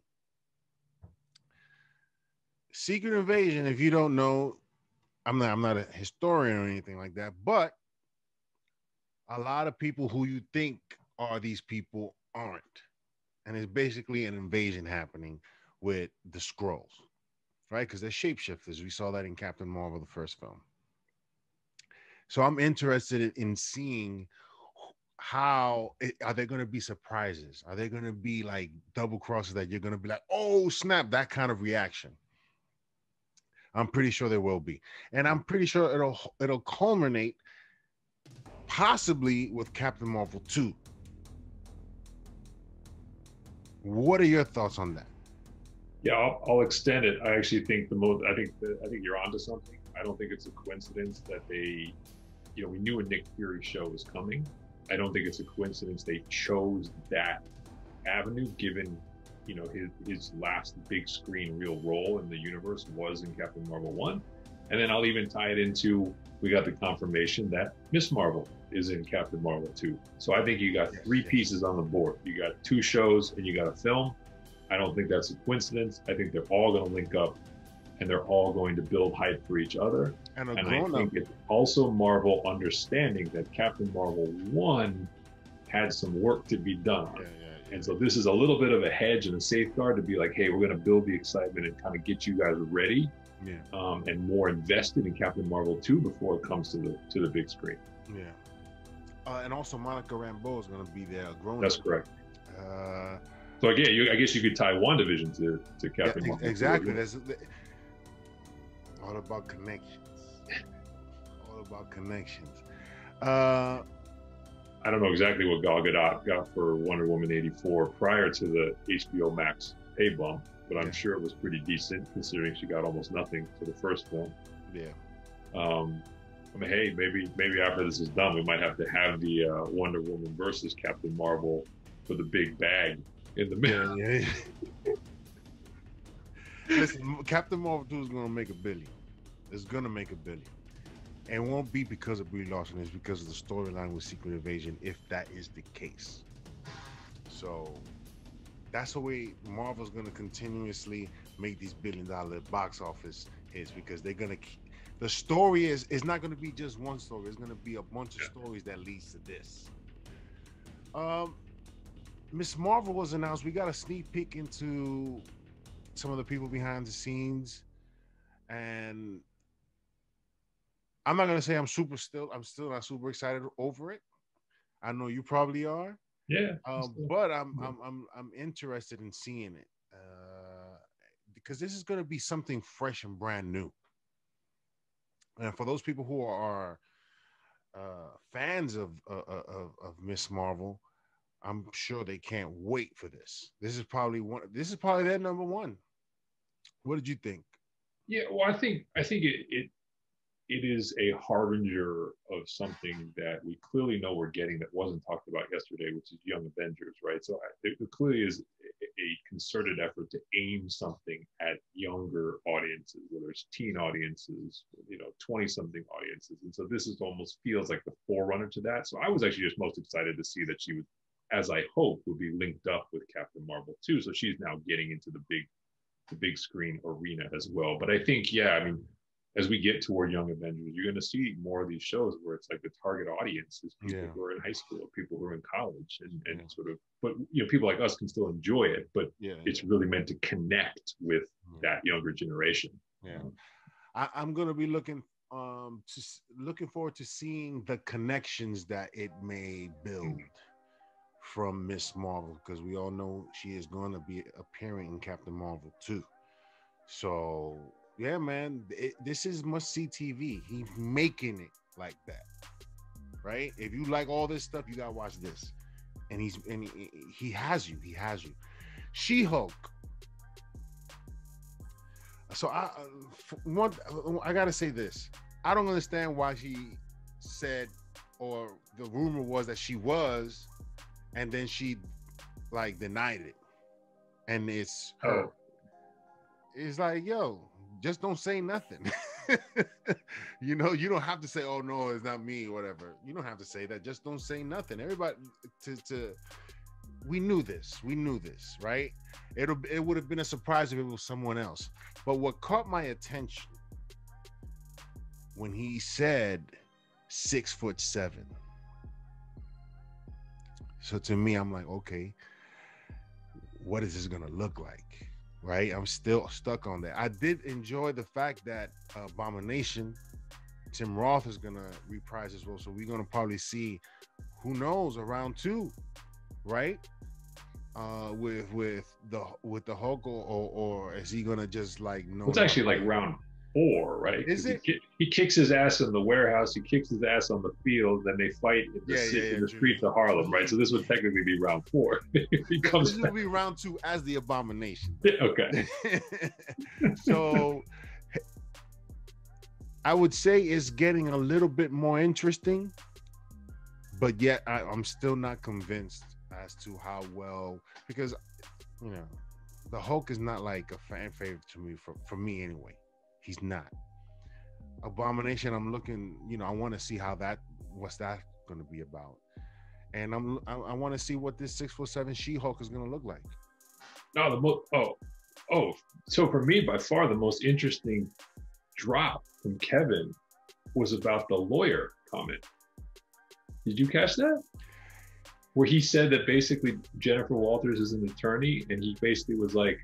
Secret Invasion, if you don't know, I'm not I'm not a historian or anything like that, but a lot of people who you think are these people aren't and it's basically an invasion happening with the Skrulls, right? Because they're shapeshifters. We saw that in Captain Marvel, the first film. So I'm interested in seeing how it, are they going to be surprises? Are they going to be like double crosses that you're going to be like, oh snap, that kind of reaction? I'm pretty sure there will be, and I'm pretty sure it'll it'll culminate possibly with Captain Marvel 2 what are your thoughts on that? Yeah, I'll, I'll extend it. I actually think the most. I think the, I think you're onto something. I don't think it's a coincidence that they, you know, we knew a Nick Fury show was coming. I don't think it's a coincidence they chose that avenue, given, you know, his his last big screen real role in the universe was in Captain Marvel one, and then I'll even tie it into we got the confirmation that Miss Marvel is in Captain Marvel 2. So I think you got three pieces on the board. You got two shows and you got a film. I don't think that's a coincidence. I think they're all going to link up and they're all going to build hype for each other. And, and I think it's also Marvel understanding that Captain Marvel 1 had some work to be done. Yeah, yeah, yeah. And so this is a little bit of a hedge and a safeguard to be like, hey, we're going to build the excitement and kind of get you guys ready yeah. um, and more invested in Captain Marvel 2 before it comes to the to the big screen. Yeah. Uh, and also Monica Rambeau is going to be there. Grown That's correct. Uh, so again, you, I guess you could tie WandaVision to to Captain yeah, Marvel. Exactly. That's all about connections. all about connections. Uh, I don't know exactly what Gal Gadot got for Wonder Woman 84 prior to the HBO Max pay bump, but I'm sure it was pretty decent considering she got almost nothing for the first film. Yeah. Um, I mean, hey, maybe maybe after this is done, we might have to have the uh, Wonder Woman versus Captain Marvel for the big bag in the middle. Yeah, yeah. Listen, Captain Marvel 2 is going to make a billion. It's going to make a billion. And it won't be because of Brie Larson. It's because of the storyline with Secret Invasion, if that is the case. So, that's the way Marvel's gonna continuously make these billion dollar box office hits because they're gonna. The story is is not gonna be just one story. It's gonna be a bunch of Yeah. stories that leads to this. Um, Miss Marvel was announced. We got a sneak peek into some of the people behind the scenes, and I'm not gonna say I'm super still. I'm still not super excited over it. I know you probably are. Yeah. Um, but I'm, yeah. I'm I'm I'm interested in seeing it uh, because this is going to be something fresh and brand new. And for those people who are uh, fans of uh, uh, of, of Miss Marvel, I'm sure they can't wait for this. This is probably one. This is probably their number one. What did you think? Yeah, well, I think I think it it it is a harbinger of something that we clearly know we're getting that wasn't talked about yesterday, which is Young Avengers, right? So I- it it clearly is a concerted effort to aim something at younger audiences, whether it's teen audiences, you know, twenty-something audiences, and so this is almost feels like the forerunner to that. So I was actually just most excited to see that she would, as I hope, would be linked up with Captain Marvel too. So she's now getting into the big the big screen arena as well. But I think, yeah, I mean, as we get toward Young Avengers, you're going to see more of these shows where it's like the target audience is people Yeah. who are in high school, people who are in college, and, and Yeah. sort of, but you know, people like us can still enjoy it, but Yeah, it's really meant to connect with that younger generation. Yeah, I, I'm gonna be looking um to looking forward to seeing the connections that it may build from Miss Marvel because we all know she is going to be appearing in Captain Marvel too. So yeah, man, it, this is must see TV. He's making it like that, right? If you like all this stuff, you gotta watch this. And he's and he, he has you. He has you. She Hulk. So I uh, f- one I gotta say this. I don't understand why she said or the rumor was that she was, and then she like denied it. And it's her. Oh. It's like, yo, just don't say nothing. you know, you don't have to say, oh no, it's not me, whatever. You don't have to say that. Just don't say nothing. Everybody to to we knew this. We knew this, right? It'll it would have been a surprise if it was someone else. But what caught my attention when he said six foot seven. So to me, I'm like, okay, what is this gonna look like? Right? I'm still stuck on that. I did enjoy the fact that Abomination, Tim Roth is gonna reprise his role. So we're gonna probably see, who knows, around two, right? Uh, with with the with the Hulk, or, or, or is he gonna just like no? It's actually like round four, right? Is it? He, he kicks his ass in the warehouse. He kicks his ass on the field. Then they fight in the, Yeah, ci- yeah, yeah, in the streets of Harlem, right? So this would technically be round four. he comes this back. will be round two as the Abomination. Okay. so I would say it's getting a little bit more interesting, but yet I, I'm still not convinced as to how well because you know the Hulk is not like a fan favorite to me for, for me anyway. He's not. Abomination, I'm looking, you know, I want to see how that what's that gonna be about. And I'm I, I want to see what this six foot seven She-Hulk is gonna look like. No, the most. Oh, oh. So for me, by far the most interesting drop from Kevin was about the lawyer comment. Did you catch that? Where he said that basically Jennifer Walters is an attorney, and he basically was like,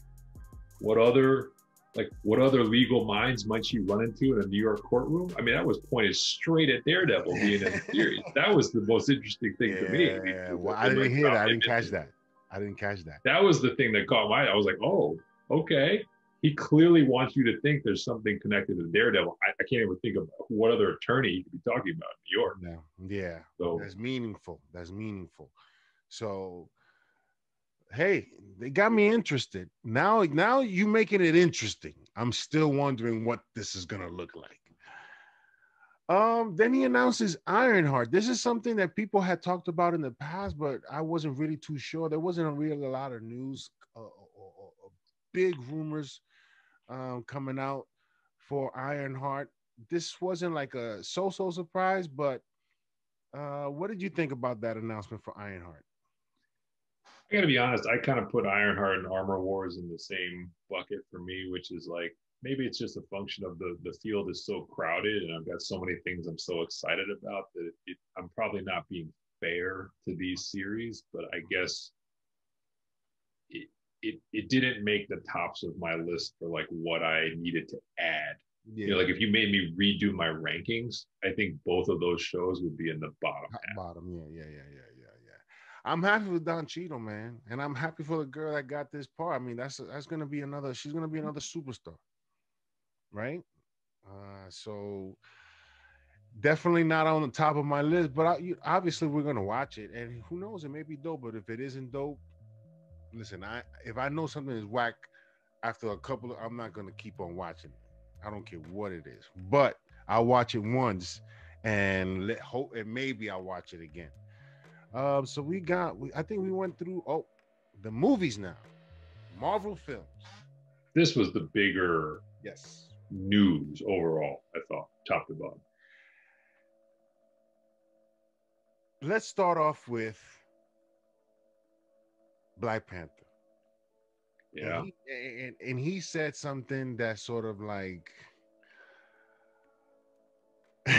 "What other, like, what other legal minds might she run into in a New York courtroom?" I mean, that was pointed straight at Daredevil being in the series. That was the most interesting thing to me. I mean, Yeah, well, I didn't hear that. I didn't catch that. I didn't catch that. that was the thing that caught my eye. I was like, oh, okay. He clearly wants you to think there's something connected to Daredevil. I, I can't even think of what other attorney he could be talking about in New York. No, yeah, So that's meaningful. That's meaningful. So, hey, they got me interested. Now, now you making it interesting. I'm still wondering what this is gonna look like. Um, then he announces Ironheart. This is something that people had talked about in the past, but I wasn't really too sure. There wasn't a really a lot of news uh, or, or, or big rumors um, coming out for Ironheart. This wasn't like a so-so surprise, but uh, what did you think about that announcement for Ironheart? I gotta be honest, I kind of put Ironheart and Armor Wars in the same bucket for me, which is like maybe it's just a function of the the field is so crowded and I've got so many things I'm so excited about that it, I'm probably not being fair to these series, but I guess it, it it didn't make the tops of my list for like what I needed to add. Yeah. You know, like if you made me redo my rankings, I think both of those shows would be in the bottom. Half. Bottom, yeah, yeah, yeah, yeah, yeah, yeah. I'm happy with Don Cheadle, man, and I'm happy for the girl that got this part. I mean, that's that's gonna be another. She's gonna be another superstar, right? Uh, so definitely not on the top of my list, but I, obviously we're gonna watch it, and who knows, it may be dope. But if it isn't dope, listen, I if I know something is whack after a couple of, I'm not gonna keep on watching. I don't care what it is, but I'll watch it once and let hope and maybe I'll watch it again. Um, so we got, we, I think we went through oh the movies now, Marvel films. This was the bigger yes news overall. I thought top to bottom. Let's start off with Black Panther. Yeah. And he, and, and he said something that sort of like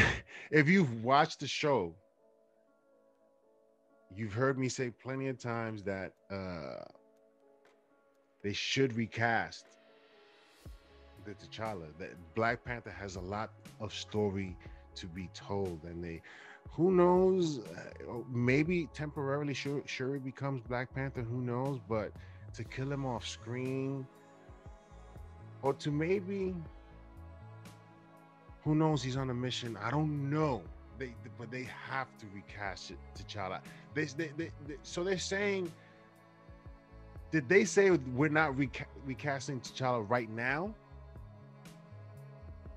if you've watched the show, you've heard me say plenty of times that uh they should recast the T'Challa. That Black Panther has a lot of story to be told, and they, who knows, uh, maybe temporarily sure Shuri becomes Black Panther. Who knows? But to kill him off screen, or to maybe, who knows? He's on a mission. I don't know. They, but they have to recast it T'Challa. They, they, they, they so they're saying. Did they say we're not reca- recasting T'Challa right now?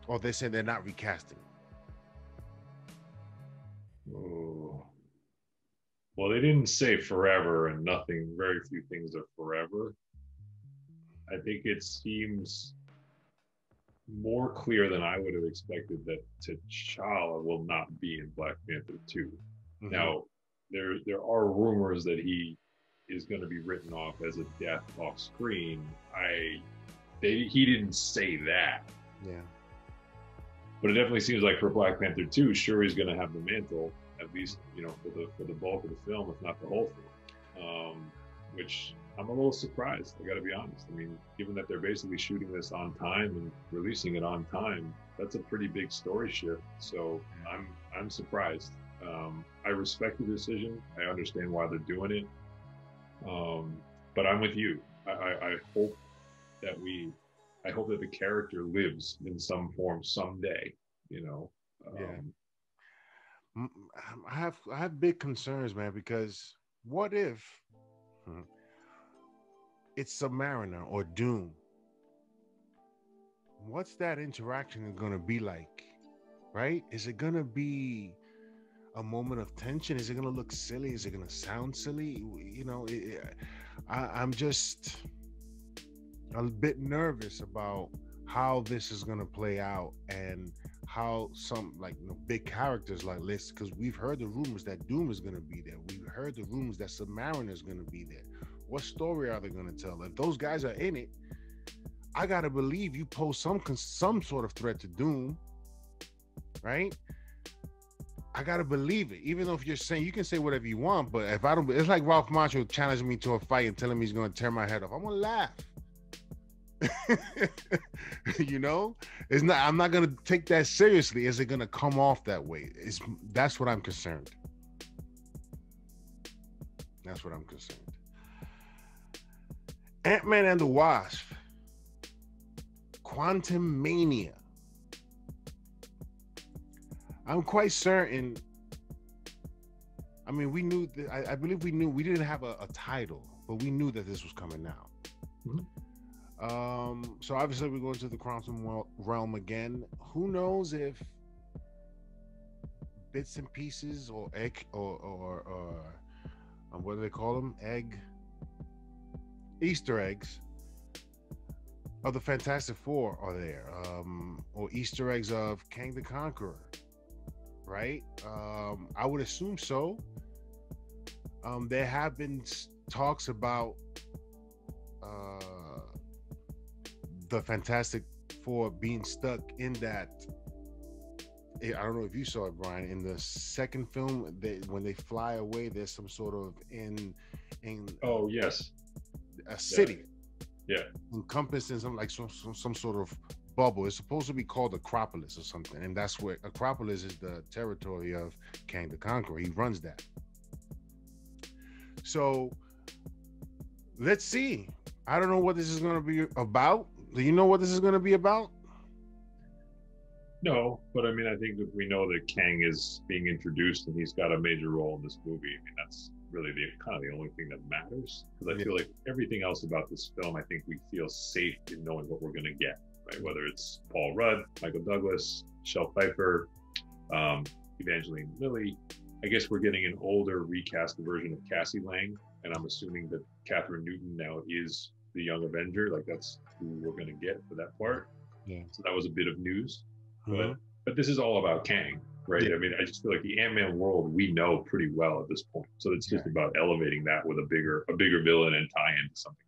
Or they say they're not recasting? Oh. Well, they didn't say forever, and nothing, very few things are forever. I think it seems more clear than I would have expected that T'Challa will not be in Black Panther 2. Mm-hmm. Now, there there are rumors that he is going to be written off as a death off screen. I they, he didn't say that. Yeah. But it definitely seems like for Black Panther 2, Shuri's going to have the mantle at least you know for the for the bulk of the film, if not the whole film. Um, which I'm a little surprised. I got to be honest. I mean, given that they're basically shooting this on time and releasing it on time, that's a pretty big story shift. So I'm I'm surprised. Um, I respect the decision. I understand why they're doing it. Um, but I'm with you. I, I, I hope that we, I hope that the character lives in some form someday. You know. Um, yeah. I have I have big concerns, man, because what if hmm, it's Submariner or Doom? What's that interaction going to be like? Right? Is it going to be a moment of tension? Is it going to look silly? Is it going to sound silly? You know, it, I, I'm just a bit nervous about how this is going to play out and how some like you know, big characters like this because we've heard the rumors that Doom is going to be there. We've heard the rumors that Submariner is going to be there. What story are they going to tell? If those guys are in it, I gotta believe you pose some some sort of threat to Doom, right? I gotta believe it, even though if you're saying you can say whatever you want, but if I don't, it's like Ralph Macchio challenging me to a fight and telling me he's gonna tear my head off. I'm gonna laugh. you know, it's not. I'm not gonna take that seriously. Is it gonna come off that way? It's that's what I'm concerned. That's what I'm concerned. Ant Man and the Wasp, Quantumania. I'm quite certain. I mean, we knew. That, I, I, believe we knew we didn't have a, a, title, but we knew that this was coming out. Mm-hmm. Um, so obviously we're going to the quantum realm again. Who knows if bits and pieces or egg or or, or um, what do they call them? Egg Easter eggs of the Fantastic Four are there, um, or Easter eggs of Kang the Conqueror, right? Um, I would assume so. Um, there have been talks about uh, the Fantastic Four being stuck in that. I don't know if you saw it, Brian. In the second film, they, when they fly away, there's some sort of in in oh yes a city, yeah, yeah. encompassing some like some, some some sort of bubble. It's supposed to be called Acropolis or something, and that's where Acropolis is the territory of Kang the Conqueror. He runs that. So let's see. I don't know what this is going to be about. Do you know what this is going to be about? No, but I mean, I think that we know that Kang is being introduced and he's got a major role in this movie. I mean, that's really the kind of the only thing that matters because I feel like everything else about this film, I think we feel safe in knowing what we're going to get, right? Whether it's Paul Rudd, Michael Douglas, Michelle Pfeiffer, um, Evangeline Lilly. I guess we're getting an older recast version of Cassie Lang, and I'm assuming that Kathryn Newton now is the Young Avenger. Like that's who we're going to get for that part. Yeah. So that was a bit of news, uh-huh. but but this is all about Kang, right? Yeah. I mean, I just feel like the Ant Man world we know pretty well at this point. So it's just yeah. about elevating that with a bigger a bigger villain and tie into something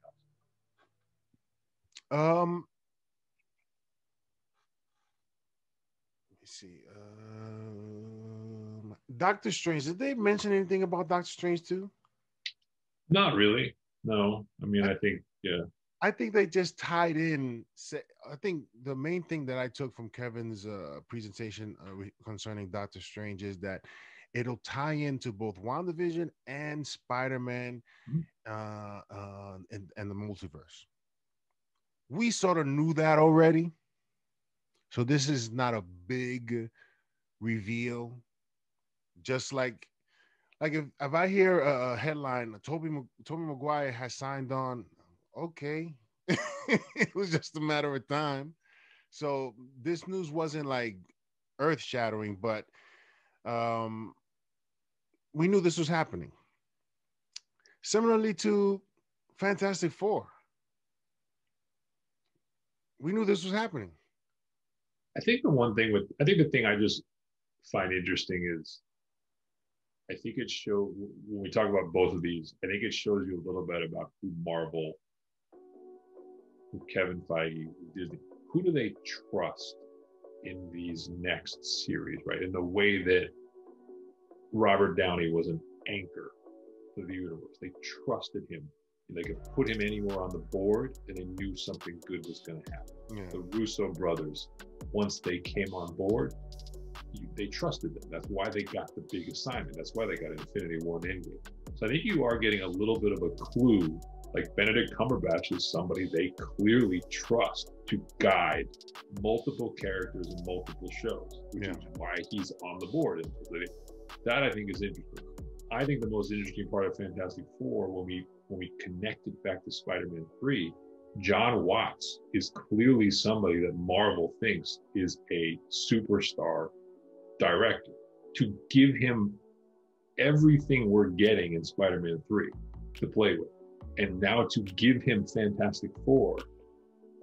else. Um. Let me see. Um, Doctor Strange. Did they mention anything about Doctor Strange too? Not really. No. I mean, I think yeah. I think they just tied in. I think the main thing that I took from Kevin's uh, presentation uh, concerning Doctor Strange is that it'll tie into both WandaVision and Spider Man mm-hmm. uh, uh, and, and the multiverse. We sort of knew that already. So this is not a big reveal. Just like like if, if I hear a, headline, Toby Tobey Maguire has signed on, okay, it was just a matter of time. So this news wasn't like earth shattering, but um, we knew this was happening. Similarly to Fantastic Four, we knew this was happening. I think the one thing with I think the thing I just find interesting is I think it shows when we talk about both of these, I think it shows you a little bit about who Marvel, Kevin Feige, who Disney, who do they trust in these next series, right? In the way that Robert Downey was an anchor to the universe. They trusted him. They could put him anywhere on the board and they knew something good was going to happen. Yeah. The Russo brothers, once they came on board, they trusted them. That's why they got the big assignment. That's why they got Infinity War and Endgame. So I think you are getting a little bit of a clue. Like Benedict Cumberbatch is somebody they clearly trust to guide multiple characters in multiple shows, which yeah. is why he's on the board. And that I think is interesting. I think the most interesting part of Fantastic Four when we when we connect it back to Spider-Man 3 Jon Watts is clearly somebody that Marvel thinks is a superstar director. To give him everything we're getting in Spider Man 3 to play with, and now to give him Fantastic Four,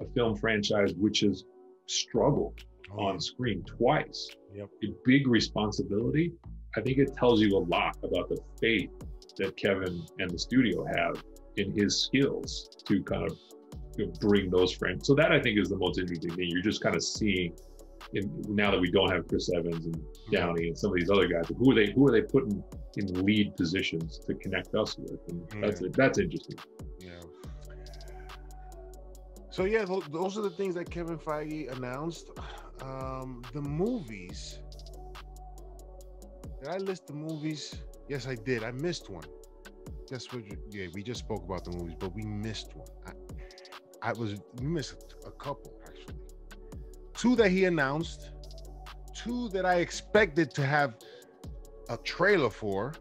a film franchise which has struggled oh, on screen twice, yep. a big responsibility. I think it tells you a lot about the faith that Kevin and the studio have in his skills to kind of you know, bring those friends. So that I think is the most interesting thing. You're just kind of seeing, in, now that we don't have Chris Evans and mm-hmm. Downey and some of these other guys, who are they? Who are they putting in lead positions to connect us with? And that's yeah. that's interesting. Yeah. So yeah, those are the things that Kevin Feige announced. Um, the movies. Did I list the movies? Yes, I did. I missed one. That's what. Yeah, we just spoke about the movies, but we missed one. I, I was we missed a couple actually. Two that he announced, two that I expected to have a trailer for.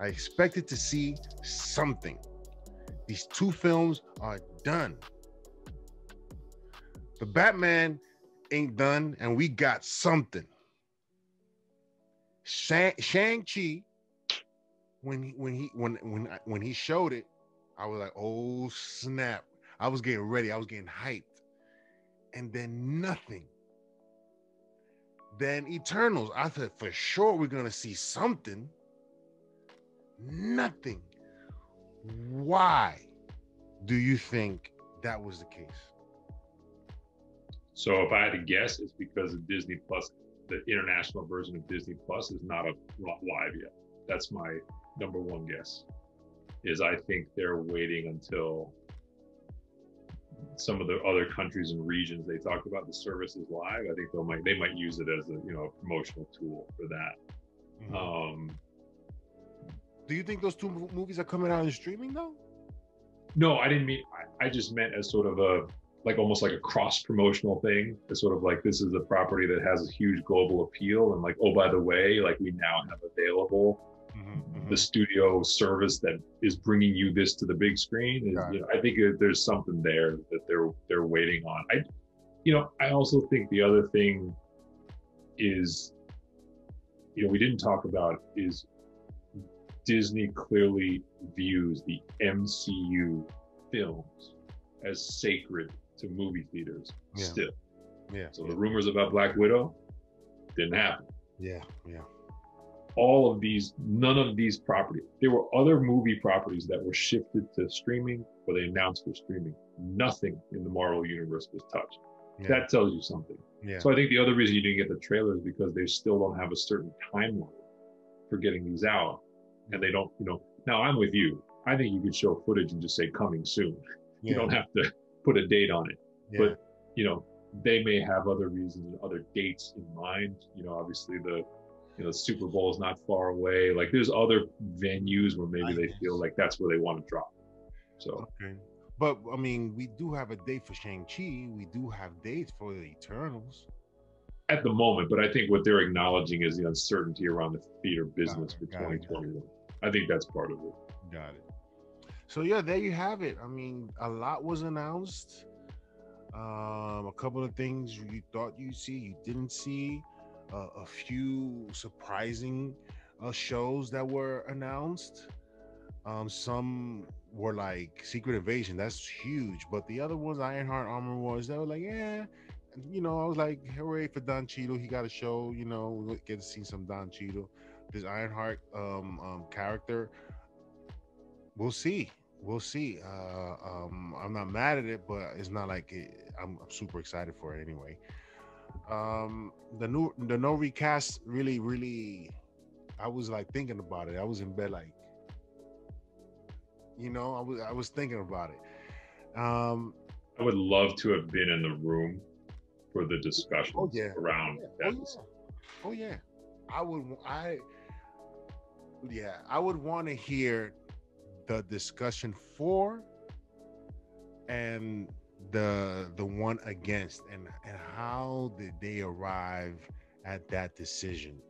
I expected to see something. These two films are done. The Batman ain't done, and we got something. Shang Chi, when he when he when when when he showed it, I was like, oh snap! I was getting ready. I was getting hyped. And then nothing. Then Eternals. I thought for sure we're gonna see something. Nothing. Why do you think that was the case? So if I had to guess, it's because of Disney Plus, the international version of Disney Plus is not a live yet. That's my number one guess. Is I think they're waiting until some of the other countries and regions they talked about the services live. I think they might they might use it as a you know a promotional tool for that. Mm-hmm. Um, Do you think those two movies are coming out in streaming though? No, I didn't mean. I, I just meant as sort of a like almost like a cross promotional thing. It's sort of like this is a property that has a huge global appeal, and like oh by the way, like we now have available mm-hmm, mm-hmm. the studio service that is bringing you this to the big screen. Is, you know, I think there's something there that they're they're waiting on. I, you know, I also think the other thing is, you know, we didn't talk about is Disney clearly views the MCU films as sacred to movie theaters yeah. still. Yeah. So the rumors about Black Widow didn't happen. Yeah, yeah. All of these, none of these properties. There were other movie properties that were shifted to streaming or they announced for streaming. Nothing in the Marvel universe was touched. Yeah. That tells you something. Yeah. So I think the other reason you didn't get the trailers because they still don't have a certain timeline for getting these out, and they don't. You know, now I'm with you. I think you could show footage and just say coming soon. Yeah. You don't have to put a date on it. But you know, they may have other reasons and other dates in mind. You know, obviously the you know the Super Bowl is not far away. Like there's other venues where maybe they feel like that's where they want to drop. So okay. But I mean, we do have a date for Shang-Chi. We do have dates for the Eternals. At the moment, but I think what they're acknowledging is the uncertainty around the theater business for 2021. I think that's part of it. Got it. So yeah, there you have it. I mean, a lot was announced. Um, a couple of things you thought you see, you didn't see. Uh, a few surprising uh, shows that were announced. Um, some were like Secret Invasion, that's huge. But the other ones, Ironheart Armor Wars, they were like, yeah. You know, I was like, hooray for Don Cheadle. He got a show. You know, get to see some Don Cheadle. This Ironheart um, um, character we'll see. We'll see. Uh, um, I'm not mad at it, but it's not like it, I'm, I'm, super excited for it anyway. Um, the new, the no recast really, really. I was like thinking about it. I was in bed, like, you know, I was, I was thinking about it. Um, I would love to have been in the room for the discussion oh, yeah. around yeah. that. Oh yeah. oh yeah, I would. I yeah, I would want to hear the discussion for and the the one against and and how did they arrive at that decision?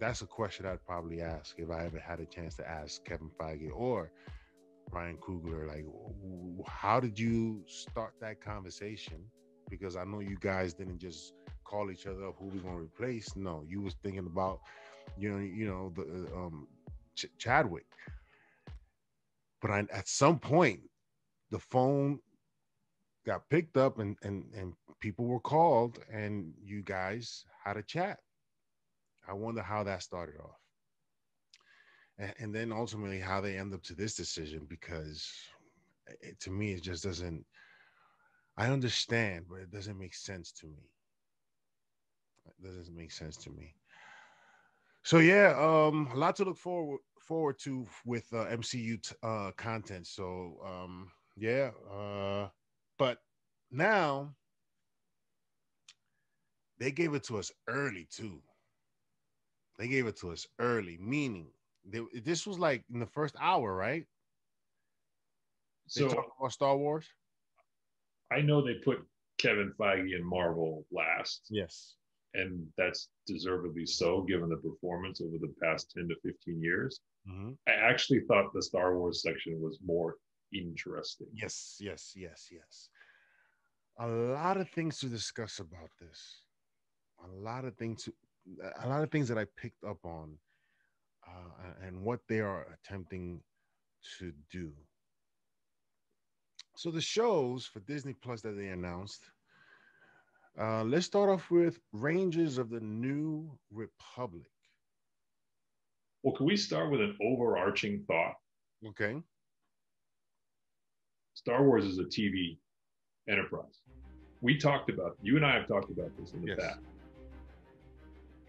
That's a question i'd probably ask if i ever had a chance to ask kevin feige or ryan coogler like how did you start that conversation? Because i know you guys didn't just call each other up who we going to replace? No you was thinking about you know you know the um Ch- chadwick. But I, at some point, the phone got picked up and, and, and people were called and you guys had a chat. I wonder how that started off. And, and then ultimately how they end up to this decision because it, to me, it just doesn't, I understand, but it doesn't make sense to me. It doesn't make sense to me. So yeah, um, a lot to look forward forward to with uh, MCU t- uh, content. So um, yeah, uh, but now they gave it to us early too. They gave it to us early, meaning they, this was like in the first hour, right? They so about Star Wars. I know they put Kevin Feige and Marvel last. Yes and that's deservedly so given the performance over the past 10 to 15 years. Mm-hmm. I actually thought the Star Wars section was more interesting. Yes, yes, yes, yes. A lot of things to discuss about this. A lot of things to, a lot of things that I picked up on uh, and what they are attempting to do. So the shows for Disney Plus that they announced uh, let's start off with Rangers of the New Republic. Well, can we start with an overarching thought? Okay. Star Wars is a TV enterprise. We talked about you and I have talked about this in the Yes. past.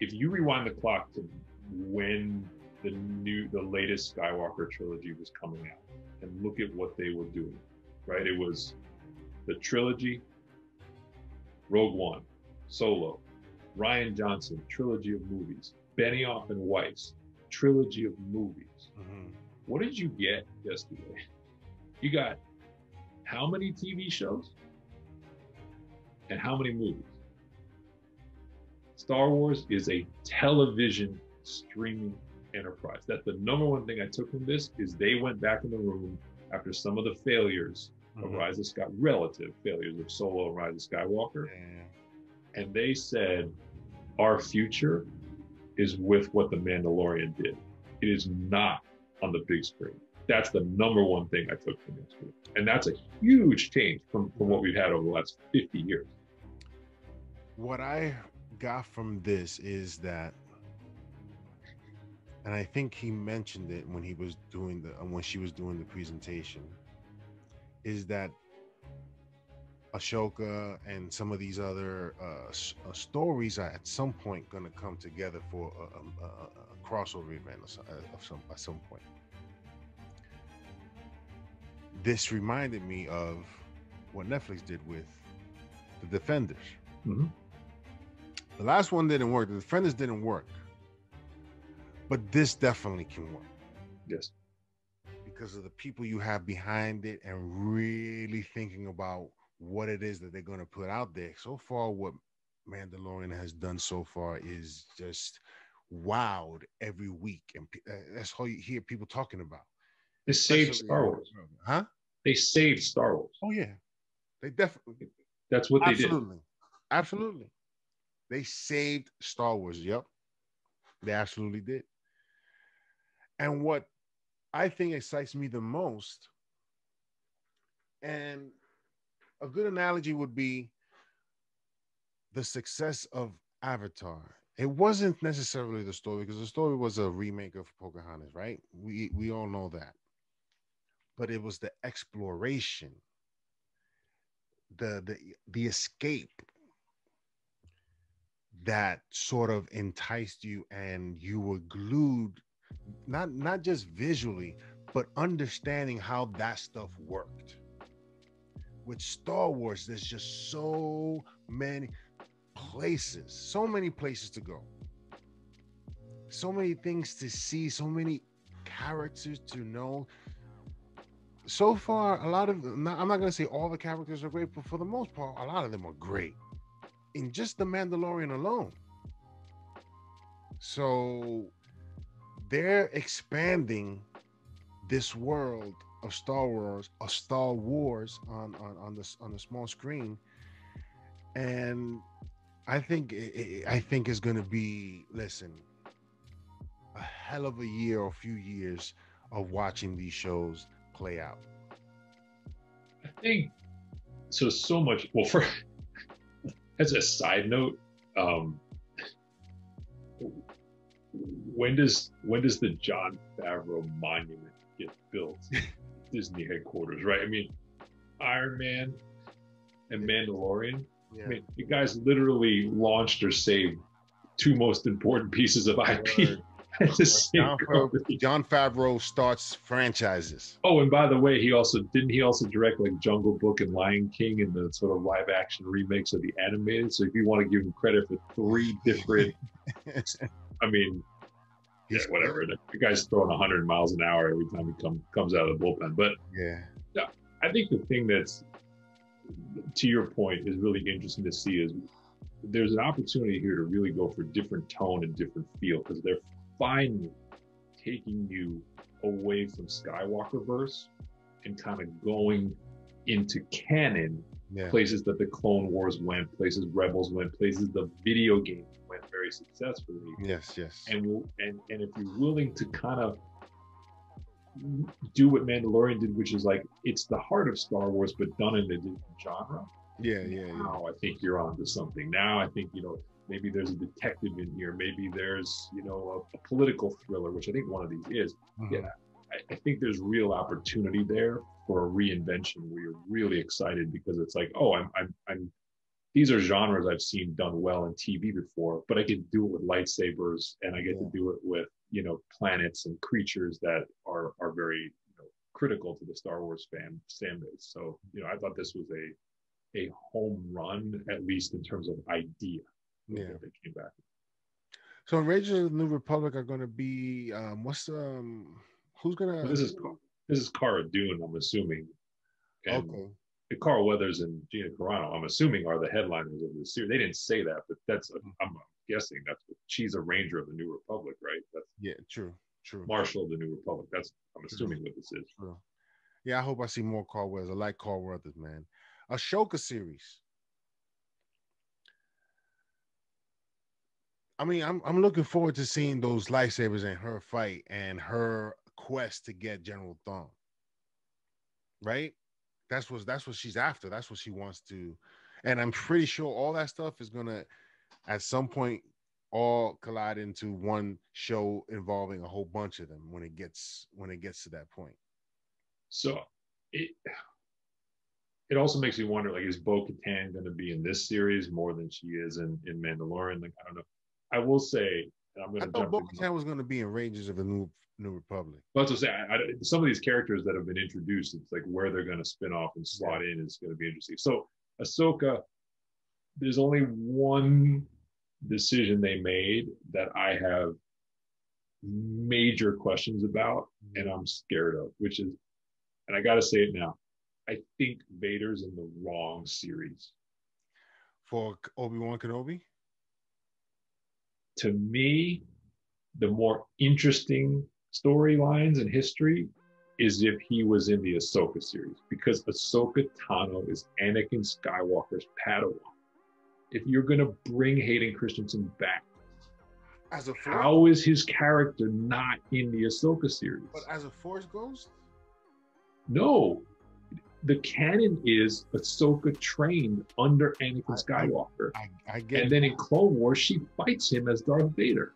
If you rewind the clock to when the new the latest Skywalker trilogy was coming out and look at what they were doing, right? It was the trilogy, Rogue One, Solo, Rian Johnson, trilogy of movies, Benioff and Weiss, trilogy of movies. Mhm. What did you get yesterday? You got how many TV shows and how many movies? Star Wars is a television streaming enterprise. That's the number one thing I took from this is they went back in the room after some of the failures of Mhm. Rise of Sky relative failures of Solo and Rise of Skywalker Yeah. and they said our future is with what the Mandalorian did. It is not on the big screen. That's the number one thing I took from this movie. And that's a huge change from, from what we've had over the last 50 years. What I got from this is that, and I think he mentioned it when he was doing the when she was doing the presentation, is that Ahsoka and some of these other uh, uh, stories are at some point going to come together for a, a, a, crossover event of some at some point. This reminded me of what Netflix did with the Defenders. Mhm. The last one didn't work. The Defenders didn't work, but this definitely can work Yes. because of the people you have behind it and really thinking about what it is that they're going to put out there. So far, what Mandalorian has done so far is just wowed every week, and uh, that's all you hear people talking about. They saved Especially- Star Wars. huh? They saved Star Wars. Oh yeah, they definitely, That's what they did. absolutely, absolutely. They saved Star Wars. Yep, they absolutely did. And what I think excites me the most, and a good analogy would be the success of Avatar. It wasn't necessarily the story because the story was a remake of Pocahontas, right? We we all know that. But it was the exploration, the the the escape that sort of enticed you and you were glued not not just visually but understanding how that stuff worked. With star wars there's just so many places so many places to go. So many things to see so many characters to know so far a lot of i'm not going to say all the characters are great but for the most part a lot of them are great in just the Mandalorian alone. So they're expanding this world of Star Wars, of Star Wars on on on this on the small screen, and I think it, I think it's going to be listen a hell of a year or a few years of watching these shows play out. I think so. So much. Well, for as a side note, um, when does when does the Jon Favreau monument get built? Disney headquarters, right? I mean, Iron Man and Mandalorian. Yeah. I mean, you guys literally launched or saved two most important pieces of IP Word. At the same Jon Favreau. Jon Favreau starts franchises. Oh, and by the way, he also didn't he also direct like Jungle Book and Lion King and the sort of live action remakes of the animated. So if you want to give him credit for three different, I mean, yeah, whatever. The, the guy's throwing 100 miles an hour every time he come, comes out of the bullpen. But Yeah. I think the thing that's, to your point, is really interesting to see is there's an opportunity here to really go for different tone and different feel because they're finally taking you away from Skywalker verse and kind of going into canon Yeah. places that the Clone Wars went, places Rebels went, places the video game went very successfully Yes. Yes. and will and and if you're willing to kind of do what Mandalorian did, which is like it's the heart of Star Wars, but done in a different genre. yeah. Yeah. Yeah. Now I think you're onto something. Now I think you know maybe there's a detective in here, maybe there's you know a, a political thriller, which I think one of these is. Mhm. Yeah. I, I think there's real opportunity there for a reinvention where you're really excited because it's like, oh, I'm, I'm, I'm, these are genres I've seen done well in TV before, but I can do it with lightsabers and I get yeah. to do it with, you know, planets and creatures that are, are very you know, critical to the Star Wars fan, fan base. So, you know, I thought this was a, a home run, at least in terms of idea. Yeah. They came back. So Rangers of the New Republic are going to be um, what's um who's gonna? This is this is Cara Dune, I'm assuming. And okay. Carl Weathers and Gina Carano, I'm assuming, are the headliners of this series. They didn't say that, but that's a, I'm guessing that's what, she's a ranger of the New Republic, right? That's yeah, true, true. Marshal of the New Republic. That's I'm assuming true. what this is. True. Yeah, I hope I see more Carl Weathers. I like Carl Weathers, man. Ahsoka series. I mean, I'm I'm looking forward to seeing those lightsabers in her fight and her quest to get General Thrawn. Right? That's what that's what she's after. That's what she wants to. And I'm pretty sure all that stuff is gonna at some point all collide into one show involving a whole bunch of them when it gets when it gets to that point. So it it also makes me wonder like is Bo Katan to be in this series more than she is in in Mandalorian? Like I don't know. I will say, I'm going to jump. Bo-Katan was going to be in Rangers of the New New Republic. But to say, I, I, some of these characters that have been introduced, it's like where they're going to spin off and slot yeah. in is going to be interesting. So Ahsoka, there's only one decision they made that I have major questions about, mm-hmm. and I'm scared of, which is, and I got to say it now. I think Vader's in the wrong series. For Obi Wan Kenobi? To me, the more interesting storylines and history is if he was in the Ahsoka series, because Ahsoka Tano is Anakin Skywalker's Padawan. If you're going to bring Hayden Christensen back, as a force, how is his character not in the Ahsoka series? But as a Force Ghost? No, the canon is Ahsoka trained under Anakin Skywalker. I, I, I get and then in Clone Wars, she fights him as Darth Vader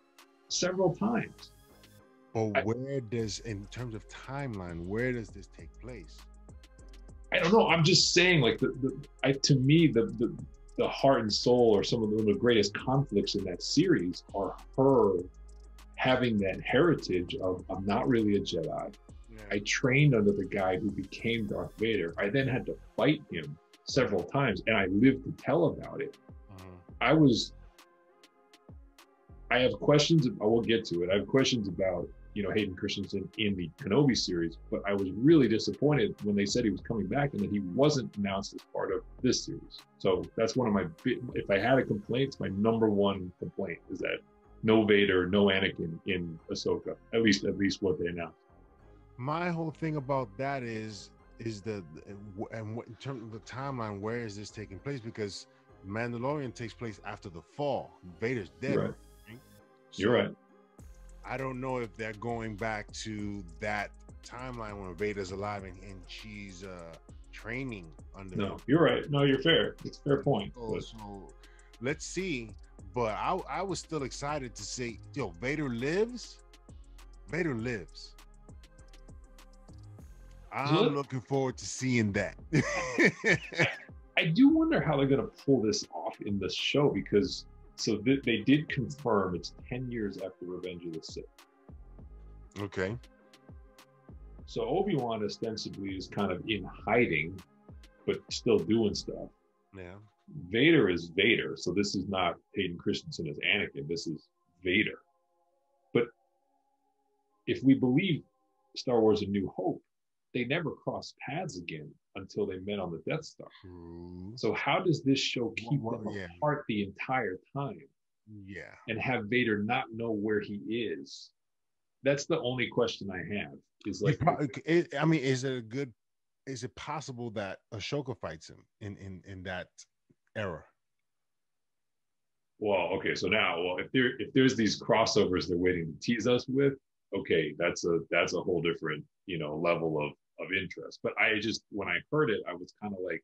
several times. But where does, in terms of timeline, where does this take place? I don't know. I'm just saying, like the, the I, to me, the, the the heart and soul, or some of the, the greatest conflicts in that series, are her having that heritage of I'm not really a Jedi. I trained under the guy who became Darth Vader. I then had to fight him several times, and I lived to tell about it. Uh-huh. I was. I have questions. I will get to it. I have questions about you know Hayden Christensen in the Kenobi series, but I was really disappointed when they said he was coming back and that he wasn't announced as part of this series. So that's one of my. If I had a complaint, it's my number one complaint is that no Vader, no Anakin in Ahsoka. At least, at least what they announced my whole thing about that is is the and what in terms of the timeline where is this taking place? Because mandalorian takes place after the fall. Vader's dead right. right? So you're right. I don't know if they're going back to that timeline when vader's alive and, and she's uh training under no you're right. No you're fair. It's fair point so, so let's see. But I, I was still excited to say yo vader lives? Vader lives I'm looking forward to seeing that. I do wonder how they're going to pull this off in the show because so th- they did confirm it's 10 years after Revenge of the Sith. Okay. So Obi-Wan ostensibly is kind of in hiding, but still doing stuff. Yeah. Vader is Vader. So this is not Hayden Christensen as Anakin. This is Vader. But if we believe Star Wars A New Hope, they never crossed paths again until they met on the Death Star. True. So how does this show keep well, them yeah. apart the entire time? Yeah. And have Vader not know where he is? That's the only question I have. Is like, probably, it, I mean, is it a good? Is it possible that Ahsoka fights him in in in that era? Well, okay, so now, well, if there if there's these crossovers they're waiting to tease us with, okay, that's a that's a whole different you know level of of interest. But I just when I heard it, I was kind of like,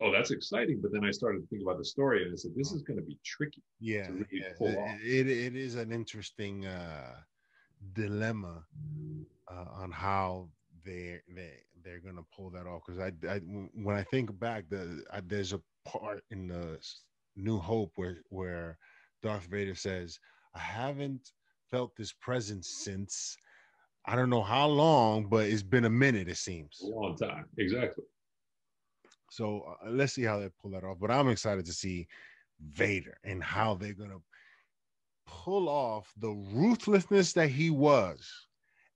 oh, that's exciting. But then I started to think about the story, and I said, this is going to be tricky. Yeah, really yeah. It, it, it is an interesting uh dilemma uh, on how they they they're gonna pull that off. Because I, I when I think back, the I, there's a part in the New Hope where where Darth Vader says, "I haven't felt this presence since." I don't know how long, but it's been a minute. It seems a long time. Exactly. So uh, let's see how they pull that off. But I'm excited to see Vader and how they're gonna pull off the ruthlessness that he was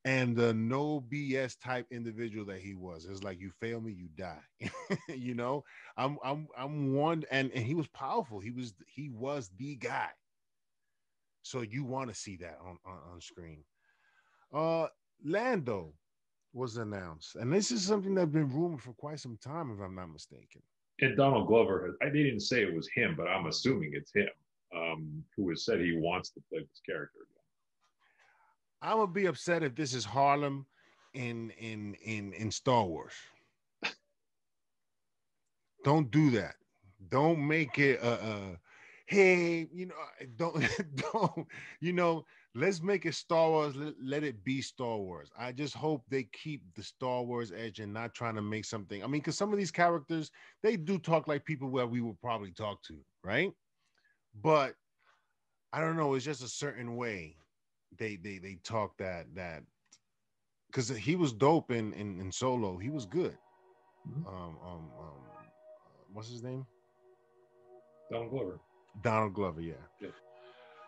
and the no BS type individual that he was. It's like you fail me, you die. you know, I'm I'm I'm one and, and he was powerful. He was he was the guy. So you want to see that on, on, on screen. Uh Lando was announced, and this is something that's been rumored for quite some time, if I'm not mistaken. And Donald Glover, I didn't say it was him, but I'm assuming it's him, um, who has said he wants to play this character again. I would be upset if this is Harlem in in in in Star Wars. Don't do that. Don't make it a, a hey, you know, don't don't you know, let's make it Star Wars. Let, let, it be Star Wars. I just hope they keep the Star Wars edge and not trying to make something. I mean, because some of these characters they do talk like people where we would probably talk to, right? But I don't know. It's just a certain way they they they talk that that because he was dope in, in in Solo. He was good. Mm-hmm. Um, um, um, what's his name? Don Glover. Donald Glover, yeah. yeah.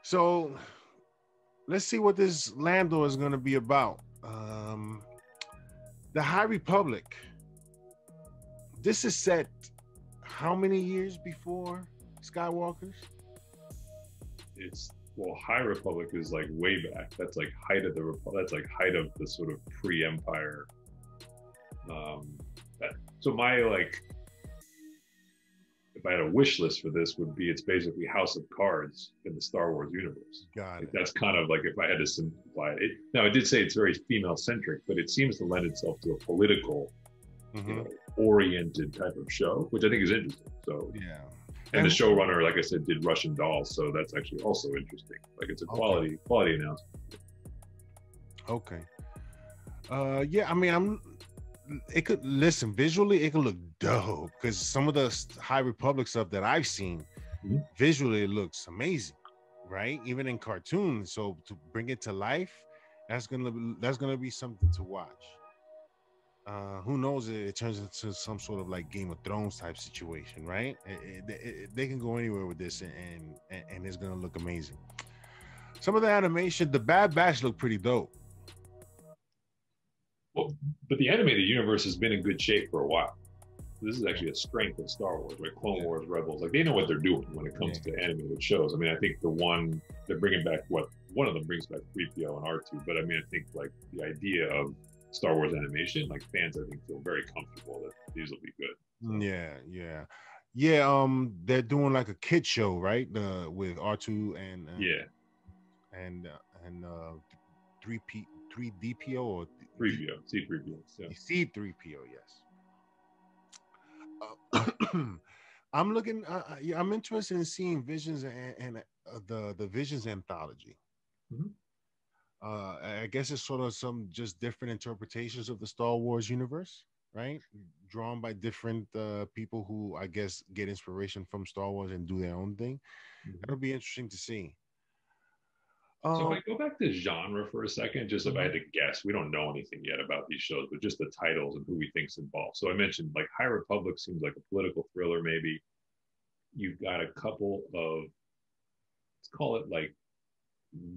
So let's see what this Lando is going to be about. Um, the High Republic. This is set how many years before Skywalker's? It's well, High Republic is like way back. That's like height of the Republic. That's like height of the sort of pre-Empire. Um, that, so my like if I had a wish list for this, would be it's basically House of Cards in the Star Wars universe. Got it. That's kind of like if I had to simplify it. it now, I did say it's very female centric, but it seems to lend itself to a political mm-hmm. you know, oriented type of show, which I think is interesting. So yeah. And, and the showrunner, like I said, did Russian Dolls, so that's actually also interesting. Like it's a quality okay. quality announcement. Okay. Uh, yeah, I mean, I'm it could listen visually it could look dope because some of the high republic stuff that i've seen mm-hmm. visually it looks amazing right? Even in cartoons so to bring it to life that's gonna be that's gonna be something to watch. Uh who knows it, it turns into some sort of like game of thrones type situation right? It, it, they can go anywhere with this and, and and it's gonna look amazing. Some of the animation the bad batch look pretty dope. Well, but the animated universe has been in good shape for a while. This is actually a strength of Star Wars, right? Clone yeah. Wars, Rebels, like they know what they're doing when it comes yeah. to animated shows. I mean, I think the one they're bringing back what one of them brings back 3PO and R2, but I mean, I think like the idea of Star Wars animation, like fans, I think feel very comfortable that these will be good. So. Yeah, yeah, yeah. Um, they're doing like a kid show, right? The with R2 and, and yeah, and uh, and uh, three P three DPO or 3PO, C3PO. Yeah. C3PO, yes. I'm looking. Uh, uh I'm interested in seeing Visions and, and uh, the the Visions anthology. Mm-hmm. Uh, I guess it's sort of some just different interpretations of the Star Wars universe, right? Drawn by different uh, people who I guess get inspiration from Star Wars and do their own thing. Mm-hmm. That'll be interesting to see so if I um, go back to genre for a second, just if I had mm-hmm. to guess, we don't know anything yet about these shows, but just the titles and who we think's involved. So I mentioned like High Republic seems like a political thriller, maybe. You've got a couple of let's call it like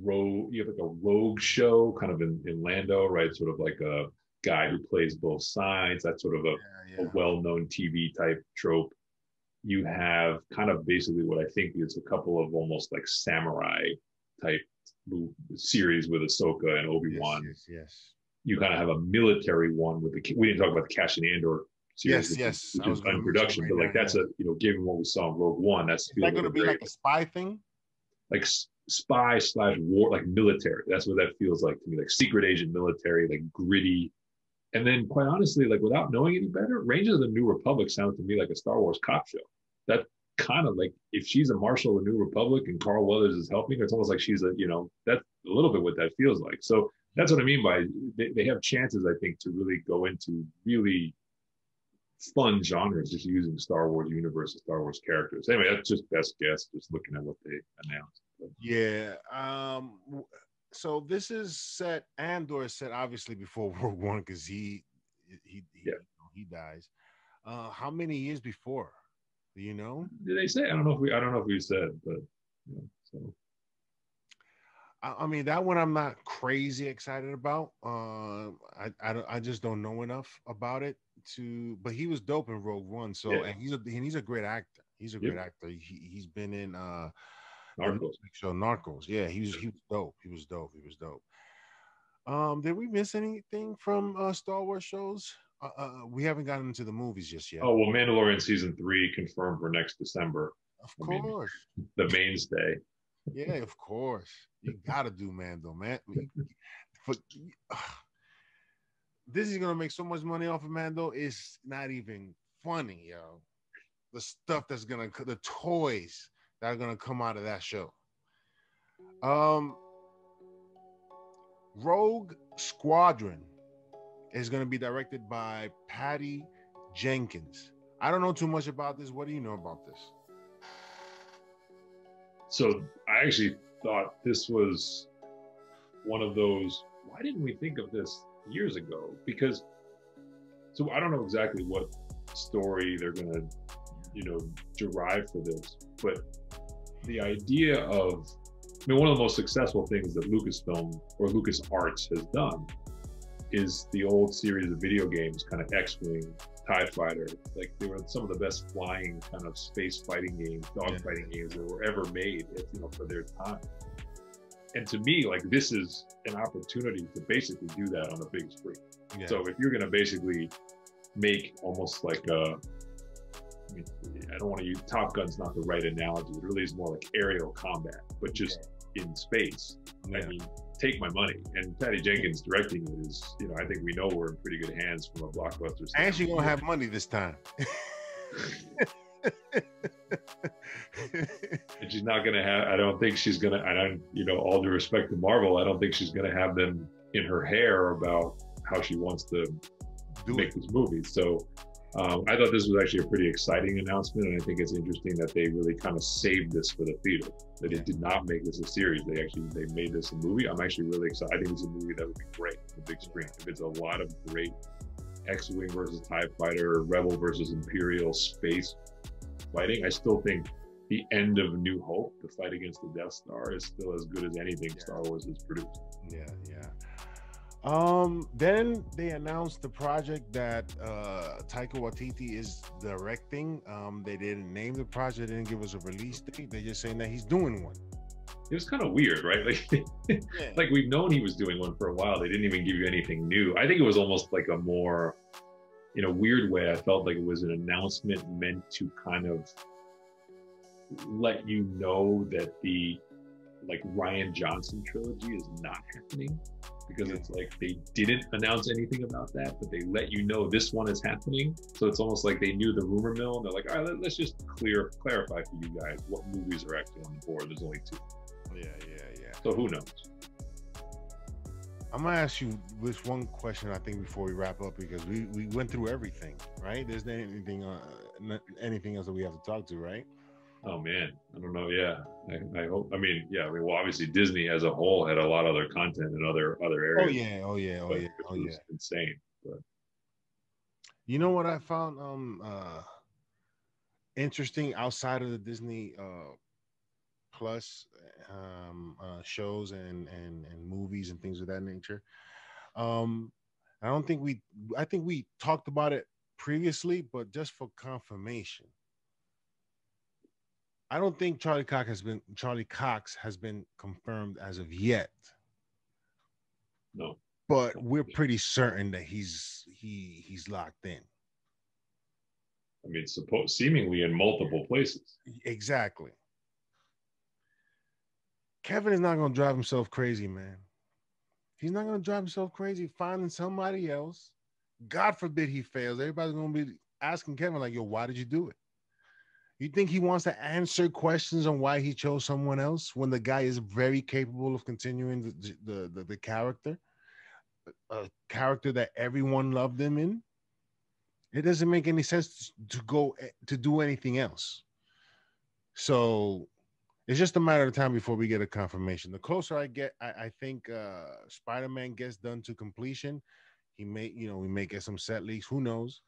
rogue. You have like a rogue show, kind of in, in Lando, right? Sort of like a guy who plays both sides. That's sort of a, yeah, yeah. a well-known TV type trope. You have kind of basically what I think is a couple of almost like samurai type series with Ahsoka and Obi Wan. Yes, yes, yes, You kind of have a military one with the. We didn't talk about the Cassian Andor series, yes, yes, which is under production, right but like now, that's yeah. a you know, given what we saw in Rogue One, that's is that going to be like a spy thing? Like spy slash war, like military. That's what that feels like to me, like secret agent military, like gritty. And then, quite honestly, like without knowing any better, Rangers of the New Republic sounds to me like a Star Wars cop show. That kind of like if she's a marshal of the New Republic and Carl Weathers is helping, it's almost like she's a you know that's a little bit what that feels like. So that's what I mean by they, they have chances, I think, to really go into really fun genres just using Star Wars universe and Star Wars characters. Anyway, that's just best guess, just looking at what they announced. But, Yeah. Um. So this is set. Andor is set obviously before World One because he he he, Yeah. he dies. Uh, how many years before? Do you know? did they say? I don't know if we. I don't know if we said, but yeah, so I, I mean, that one I'm not crazy excited about. Um, I, I I just don't know enough about it to. But he was dope in Rogue One. So Yeah. and he's a and he's a great actor. He's a Yep. great actor. He he's been in uh Narcos. Show Narcos. Yeah, he was he was dope. He was dope. He was dope. Um, did we miss anything from uh Star Wars shows? Uh, uh we haven't gotten into the movies just yet. Oh well, Mandalorian season three confirmed for next December. of I mean, course. The mainstay. Yeah, of course. You gotta do Mando, man. You- For, this is gonna make so much money off of Mando. It's not even funny, yo. The stuff that's gonna, the toys that are gonna come out of that show. Um, Rogue Squadron is gonna be directed by Patty Jenkins. I don't know too much about this. What do you know about this? So I actually thought this was one of those. Why didn't we think of this years ago? Because so I don't know exactly what story they're gonna, you know, derive for this, but the idea of I mean, one of the most successful things that Lucasfilm or Lucas Arts has done is the old series of video games, kind of X-wing, Tie Fighter. Like they were some of the best flying kind of space fighting games, dog fighting games that were ever made, you know, for their time. And to me, like this is an opportunity to basically do that on a big screen. Yeah. So if you're going to basically make almost like a, I mean, I don't want to use Top Gun's not the right analogy. It really is more like aerial combat, but just in space. Yeah. I mean, take my money. And Patty Jenkins directing it is, you know, I think we know we're in pretty good hands from a blockbuster. And she standpoint. gonna have money this time. and she's not gonna have. I don't think she's gonna. I don't, you know, all due respect to Marvel, I don't think she's gonna have them in her hair about how she wants to Do make it. this movie. So um, I thought this was actually a pretty exciting announcement, and I think it's interesting that they really kind of saved this for the theater. That Yeah. it did not make this a series. They actually they made this a movie. I'm actually really excited. I think it's a movie that would be great on the big screen. If it's a lot of great X-wing versus Tie Fighter, Rebel versus Imperial space fighting, I still think the end of New Hope, the fight against the Death Star, is still as good as anything Yeah. Star Wars has produced. Yeah, yeah. Um, then they announced the project that uh Taika Waititi is directing. Um, they didn't name the project, they didn't give us a release date. They're just saying that he's doing one. It was kind of weird, right? Like Yeah. like we've known he was doing one for a while. They didn't even give you anything new. I think it was almost like a more, in a weird way, I felt like it was an announcement meant to kind of let you know that the like Rian Johnson trilogy is not happening because it's like they didn't announce anything about that, but they let you know this one is happening. So it's almost like they knew the rumor mill and they're like, all right, let, let's just clear clarify for you guys what movies are actually on the board. There's only two. yeah, yeah, yeah. So who knows? I'm gonna ask you this one question. I think before we wrap up, because we we went through everything, right? There's not anything uh anything else that we have to talk to, right? Oh man, I don't know. Yeah, I, I hope. I mean, yeah. I mean, well, obviously Disney as a whole had a lot of other content in other other areas. Oh areas. yeah, oh yeah, oh yeah, oh yeah. insane. But You know what I found um uh interesting outside of the Disney uh plus um uh shows and and and movies and things of that nature. Um I don't think we I think we talked about it previously, but just for confirmation. I don't think Charlie Cox has been Charlie Cox has been confirmed as of yet no, but we're pretty certain that he's he he's locked in. I mean, supposed seemingly in multiple places. Exactly. Kevin is not going to drive himself crazy, man. He's not going to drive himself crazy finding somebody else. God forbid he fails. Everybody's going to be asking Kevin like, "Yo, why did you do it?" You think he wants to answer questions on why he chose someone else when the guy is very capable of continuing the the, the, the character, a character that everyone loved him in? It doesn't make any sense to go eh, to do anything else. So it's just a matter of time before we get a confirmation. The closer I get, I, I think uh, Spider-Man gets done to completion. He may, you know, we may get some set leaks. Who knows?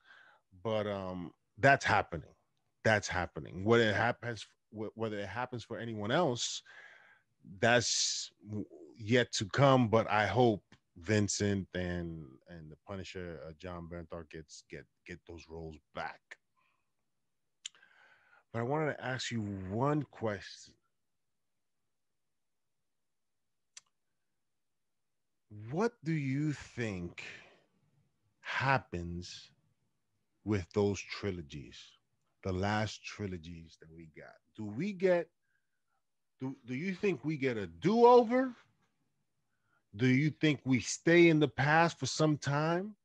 But um, that's happening. That's happening. Whether it happens, whether it happens for anyone else, that's yet to come. But I hope Vincent and and the Punisher, uh, Jon Bernthal gets get get those roles back. But I wanted to ask you one question. What do you think happens with those trilogies, the last trilogies that we got? Do we get do, do you think we get a do-over? Do you think we stay in the past for some time?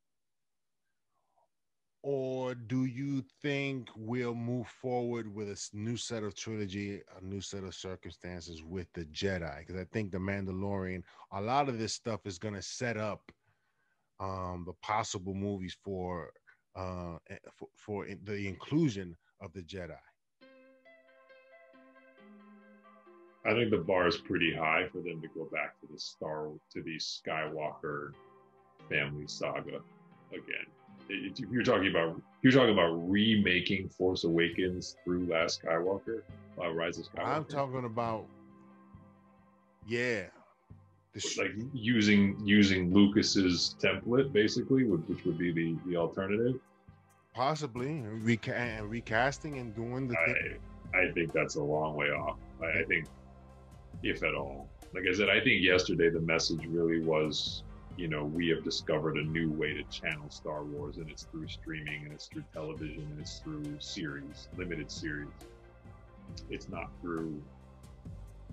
or do you think we'll move forward with a new set of trilogy, a new set of circumstances with the Jedi? Because I think the Mandalorian, a lot of this stuff is going to set up um, the possible movies for, uh, eh, for for the inclusion of the Jedi. I think the bar is pretty high for them to go back to the Star to the Skywalker family saga again if you're talking about you're talking about remaking Force Awakens through Last Skywalker, uh, Rise of Skywalker. I'm talking about yeah, like using using Lucas's template basically, which would be the the alternative. Possibly Reca- recasting and doing the. I, I think that's a long way off. I, I think, if at all, like I said, I think yesterday the message really was you know, we have discovered a new way to channel Star Wars, and it's through streaming, and it's through television, and it's through series, limited series. It's not through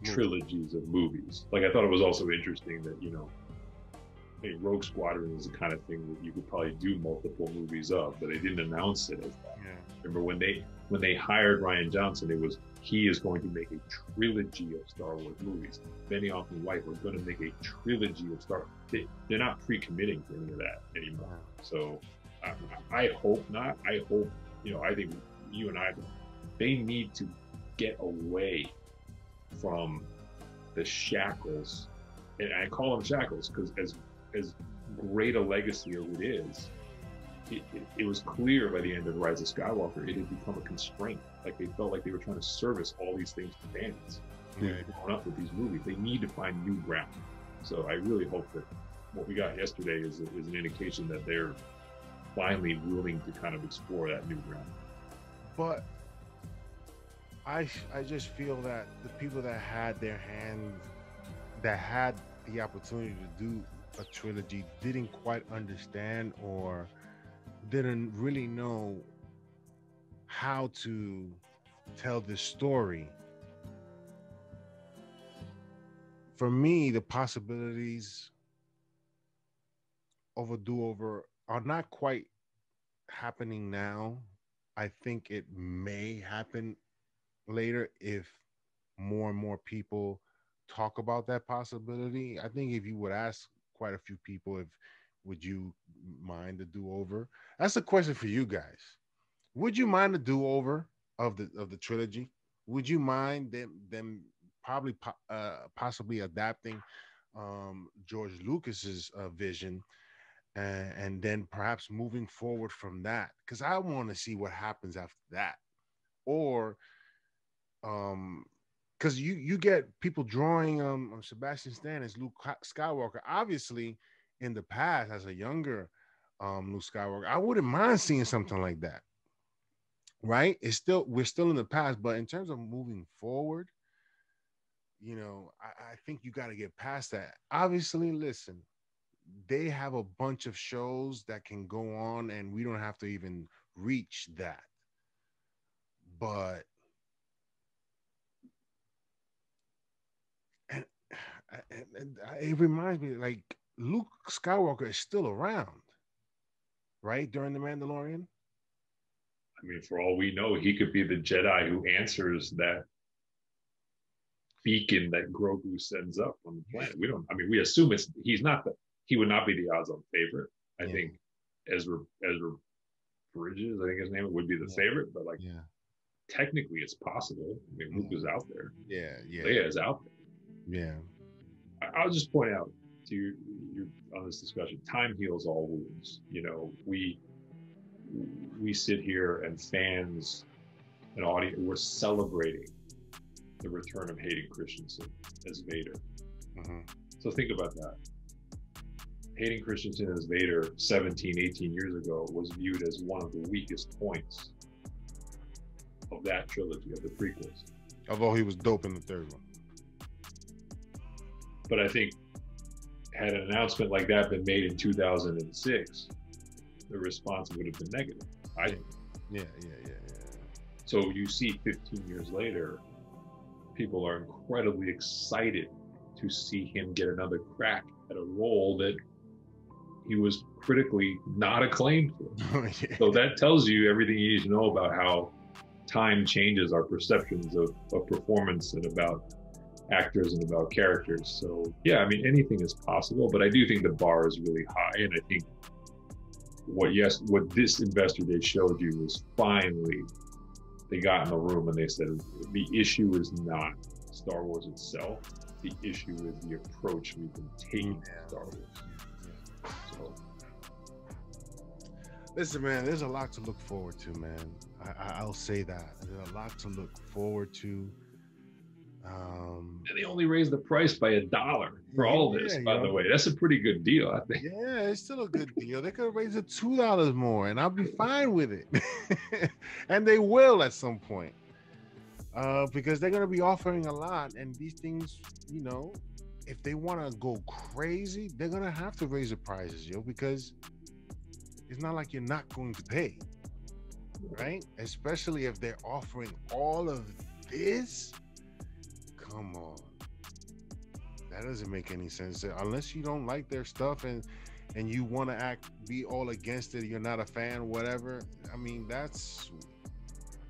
trilogies of movies. Like I thought it was also interesting that you know, a Rogue Squadron is the kind of thing that you could probably do multiple movies of, but they didn't announce it as that. Yeah. Remember when they when they hired Rian Johnson, it was he is going to make a trilogy of Star Wars movies. Benioff and Weiss were going to make a trilogy of Star. They, they're not pre-committing to any of that anymore. So I, I hope not. I hope you know. I think you and I, they need to get away from the shackles, and I call them shackles because as as great a legacy as it is, it, it, it, was clear by the end of Rise of Skywalker, it had become a constraint. Like they felt like they were trying to service all these things to fans who had grown up with these movies. They need to find new ground. So I really hope that what we got yesterday is, is an indication that they're finally willing to kind of explore that new ground. But I I just feel that the people that had their hands that had the opportunity to do a trilogy didn't quite understand or didn't really know how to tell this story. For me, the possibilities of a do over are not quite happening now. I think it may happen later if more and more people talk about that possibility. I think if you would ask quite a few people if would you mind a do over? That's a question for you guys. Would you mind a do over of the of the trilogy? Would you mind them them probably uh, possibly adapting um, George Lucas's uh, vision and, and then perhaps moving forward from that? Because I want to see what happens after that, or um because you you get people drawing um Sebastian Stan as Luke Skywalker. Obviously, in the past as a younger um, Luke Skywalker. I wouldn't mind seeing something like that. Right? It's still we're still in the past, but in terms of moving forward, you know, I, I think you got to get past that. Obviously, listen, they have a bunch of shows that can go on, and we don't have to even reach that. But and, it reminds me like Luke Skywalker is still around, right? During the Mandalorian. I mean, for all we know, he could be the Jedi who answers that beacon that Grogu sends up on the planet. We don't. I mean, we assume it's he's not the he would not be the odds-on favorite. I Yeah. think Ezra Ezra Bridger, I think his name would be the Yeah. favorite, but like Yeah. technically, it's possible. I mean, Luke Yeah. is out there, Yeah. Yeah. Leia is out there. Yeah. I'll just point out to you, you on this discussion, time heals all wounds. You know, we we sit here and fans and audience, we're celebrating the return of Hayden Christensen as Vader. Mhm. So think about that. Hayden Christensen as Vader 17, 18 years ago was viewed as one of the weakest points of that trilogy, of the prequels. Although he was dope in the third one. But I think had an announcement like that been made in 2006, the response would have been negative. I Yeah. Yeah. Yeah. Yeah. yeah. so you see 15 years later, people are incredibly excited to see him get another crack at a role that he was critically not acclaimed for. Oh, yeah. So that tells you everything you need to know about how time changes our perceptions of, of performance and about actors and about characters. So yeah, I mean anything is possible, but I do think the bar is really high, and I think what yes, what this investor day showed you is finally they got in the room and they said the issue is not Star Wars itself. The issue is the approach we've been taking to Star Wars. So Listen, man, there's a lot to look forward to, man. I, I, I'll say that. There's a lot to look forward to. Um, and they only raised the price by a dollar for all this, Yeah, by the know. way. That's a pretty good deal, I think. yeah, it's still a good deal. They could have raised it two dollars more, and I'll be fine with it. and they will at some point, uh, because they're gonna be offering a lot, and these things, you know, if they want to go crazy, they're gonna have to raise the prices, yo, because it's not like you're not going to pay, right? Especially if they're offering all of this. Come on. That doesn't make any sense. Unless you don't like their stuff and and you want to act be all against it, you're not a fan, whatever. I mean, that's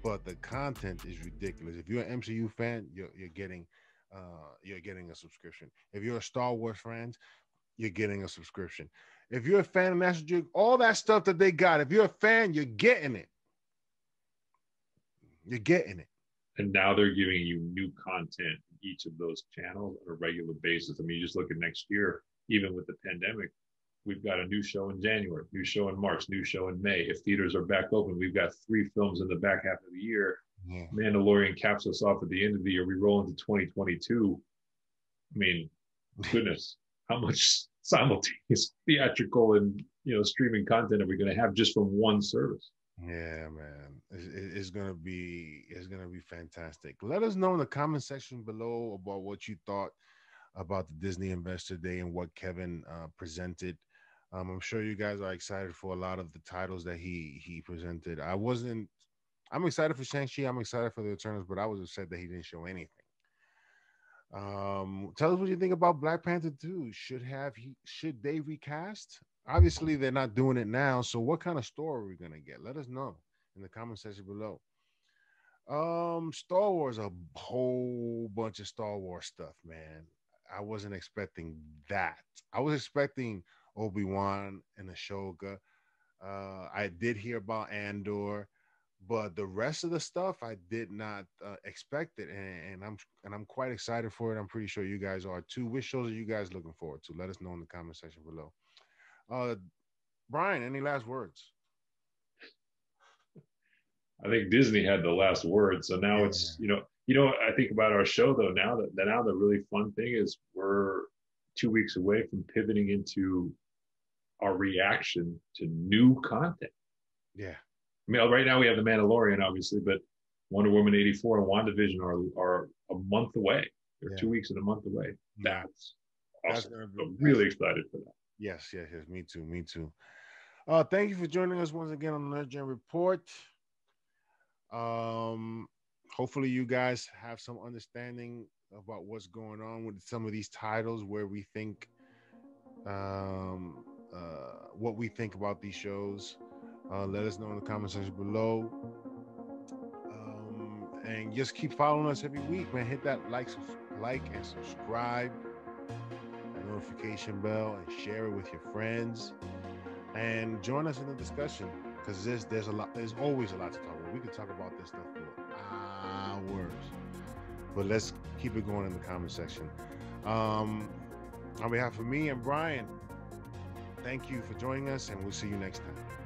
but the content is ridiculous. If you're an MCU fan, you're you're getting uh you're getting a subscription. If you're a Star Wars fan, you're getting a subscription. If you're a fan of National Geographic, all that stuff that they got, if you're a fan, you're getting it. You're getting it. And now they're giving you new content each of those channels on a regular basis. I mean, you just look at next year, even with the pandemic, we've got a new show in January, new show in March, new show in May. If theaters are back open, we've got three films in the back half of the year. Yeah. Mandalorian caps us off at the end of the year. We roll into 2022. I mean, goodness, how much simultaneous theatrical and you know streaming content are we going to have just from one service? Yeah, man, it's, it's gonna be it's gonna be fantastic. Let us know in the comment section below about what you thought about the Disney Investor Day and what Kevin uh, presented. Um, I'm sure you guys are excited for a lot of the titles that he he presented. I wasn't. I'm excited for Shang Chi. I'm excited for the Eternals, but I was upset that he didn't show anything. Um, tell us what you think about Black Panther 2. Should have he should they recast? Obviously, they're not doing it now. So, what kind of story are we gonna get? Let us know in the comment section below. Um, Star Wars, a whole bunch of Star Wars stuff, man. I wasn't expecting that. I was expecting Obi Wan and Ahsoka. Uh, I did hear about Andor, but the rest of the stuff I did not uh, expect it, and, and I'm and I'm quite excited for it. I'm pretty sure you guys are too. Which shows are you guys looking forward to? Let us know in the comment section below. Uh, Brian, any last words? I think Disney had the last word. So now it's you know you know I think about our show though now that, that now the really fun thing is we're two weeks away from pivoting into our reaction to new content. Yeah, I mean right now we have the Mandalorian obviously, but Wonder Woman eighty four and WandaVision are are a month away. They're Yeah. two weeks and a month away. That's That's awesome. be- I'm really excited for that. Yes, yes, yes. Me too. Me too. Uh, thank you for joining us once again on the Nerd Gen Report. Um, hopefully you guys have some understanding about what's going on with some of these titles, where we think, um, uh, what we think about these shows. Uh, let us know in the comment section below. Um, and just keep following us every week, man. Hit that like, like and subscribe, notification bell, and share it with your friends. And join us in the discussion because there's there's a lot. There's always a lot to talk about. We could talk about this stuff for hours, but let's keep it going in the comment section. Um, on behalf of me and Brian, thank you for joining us, and we'll see you next time.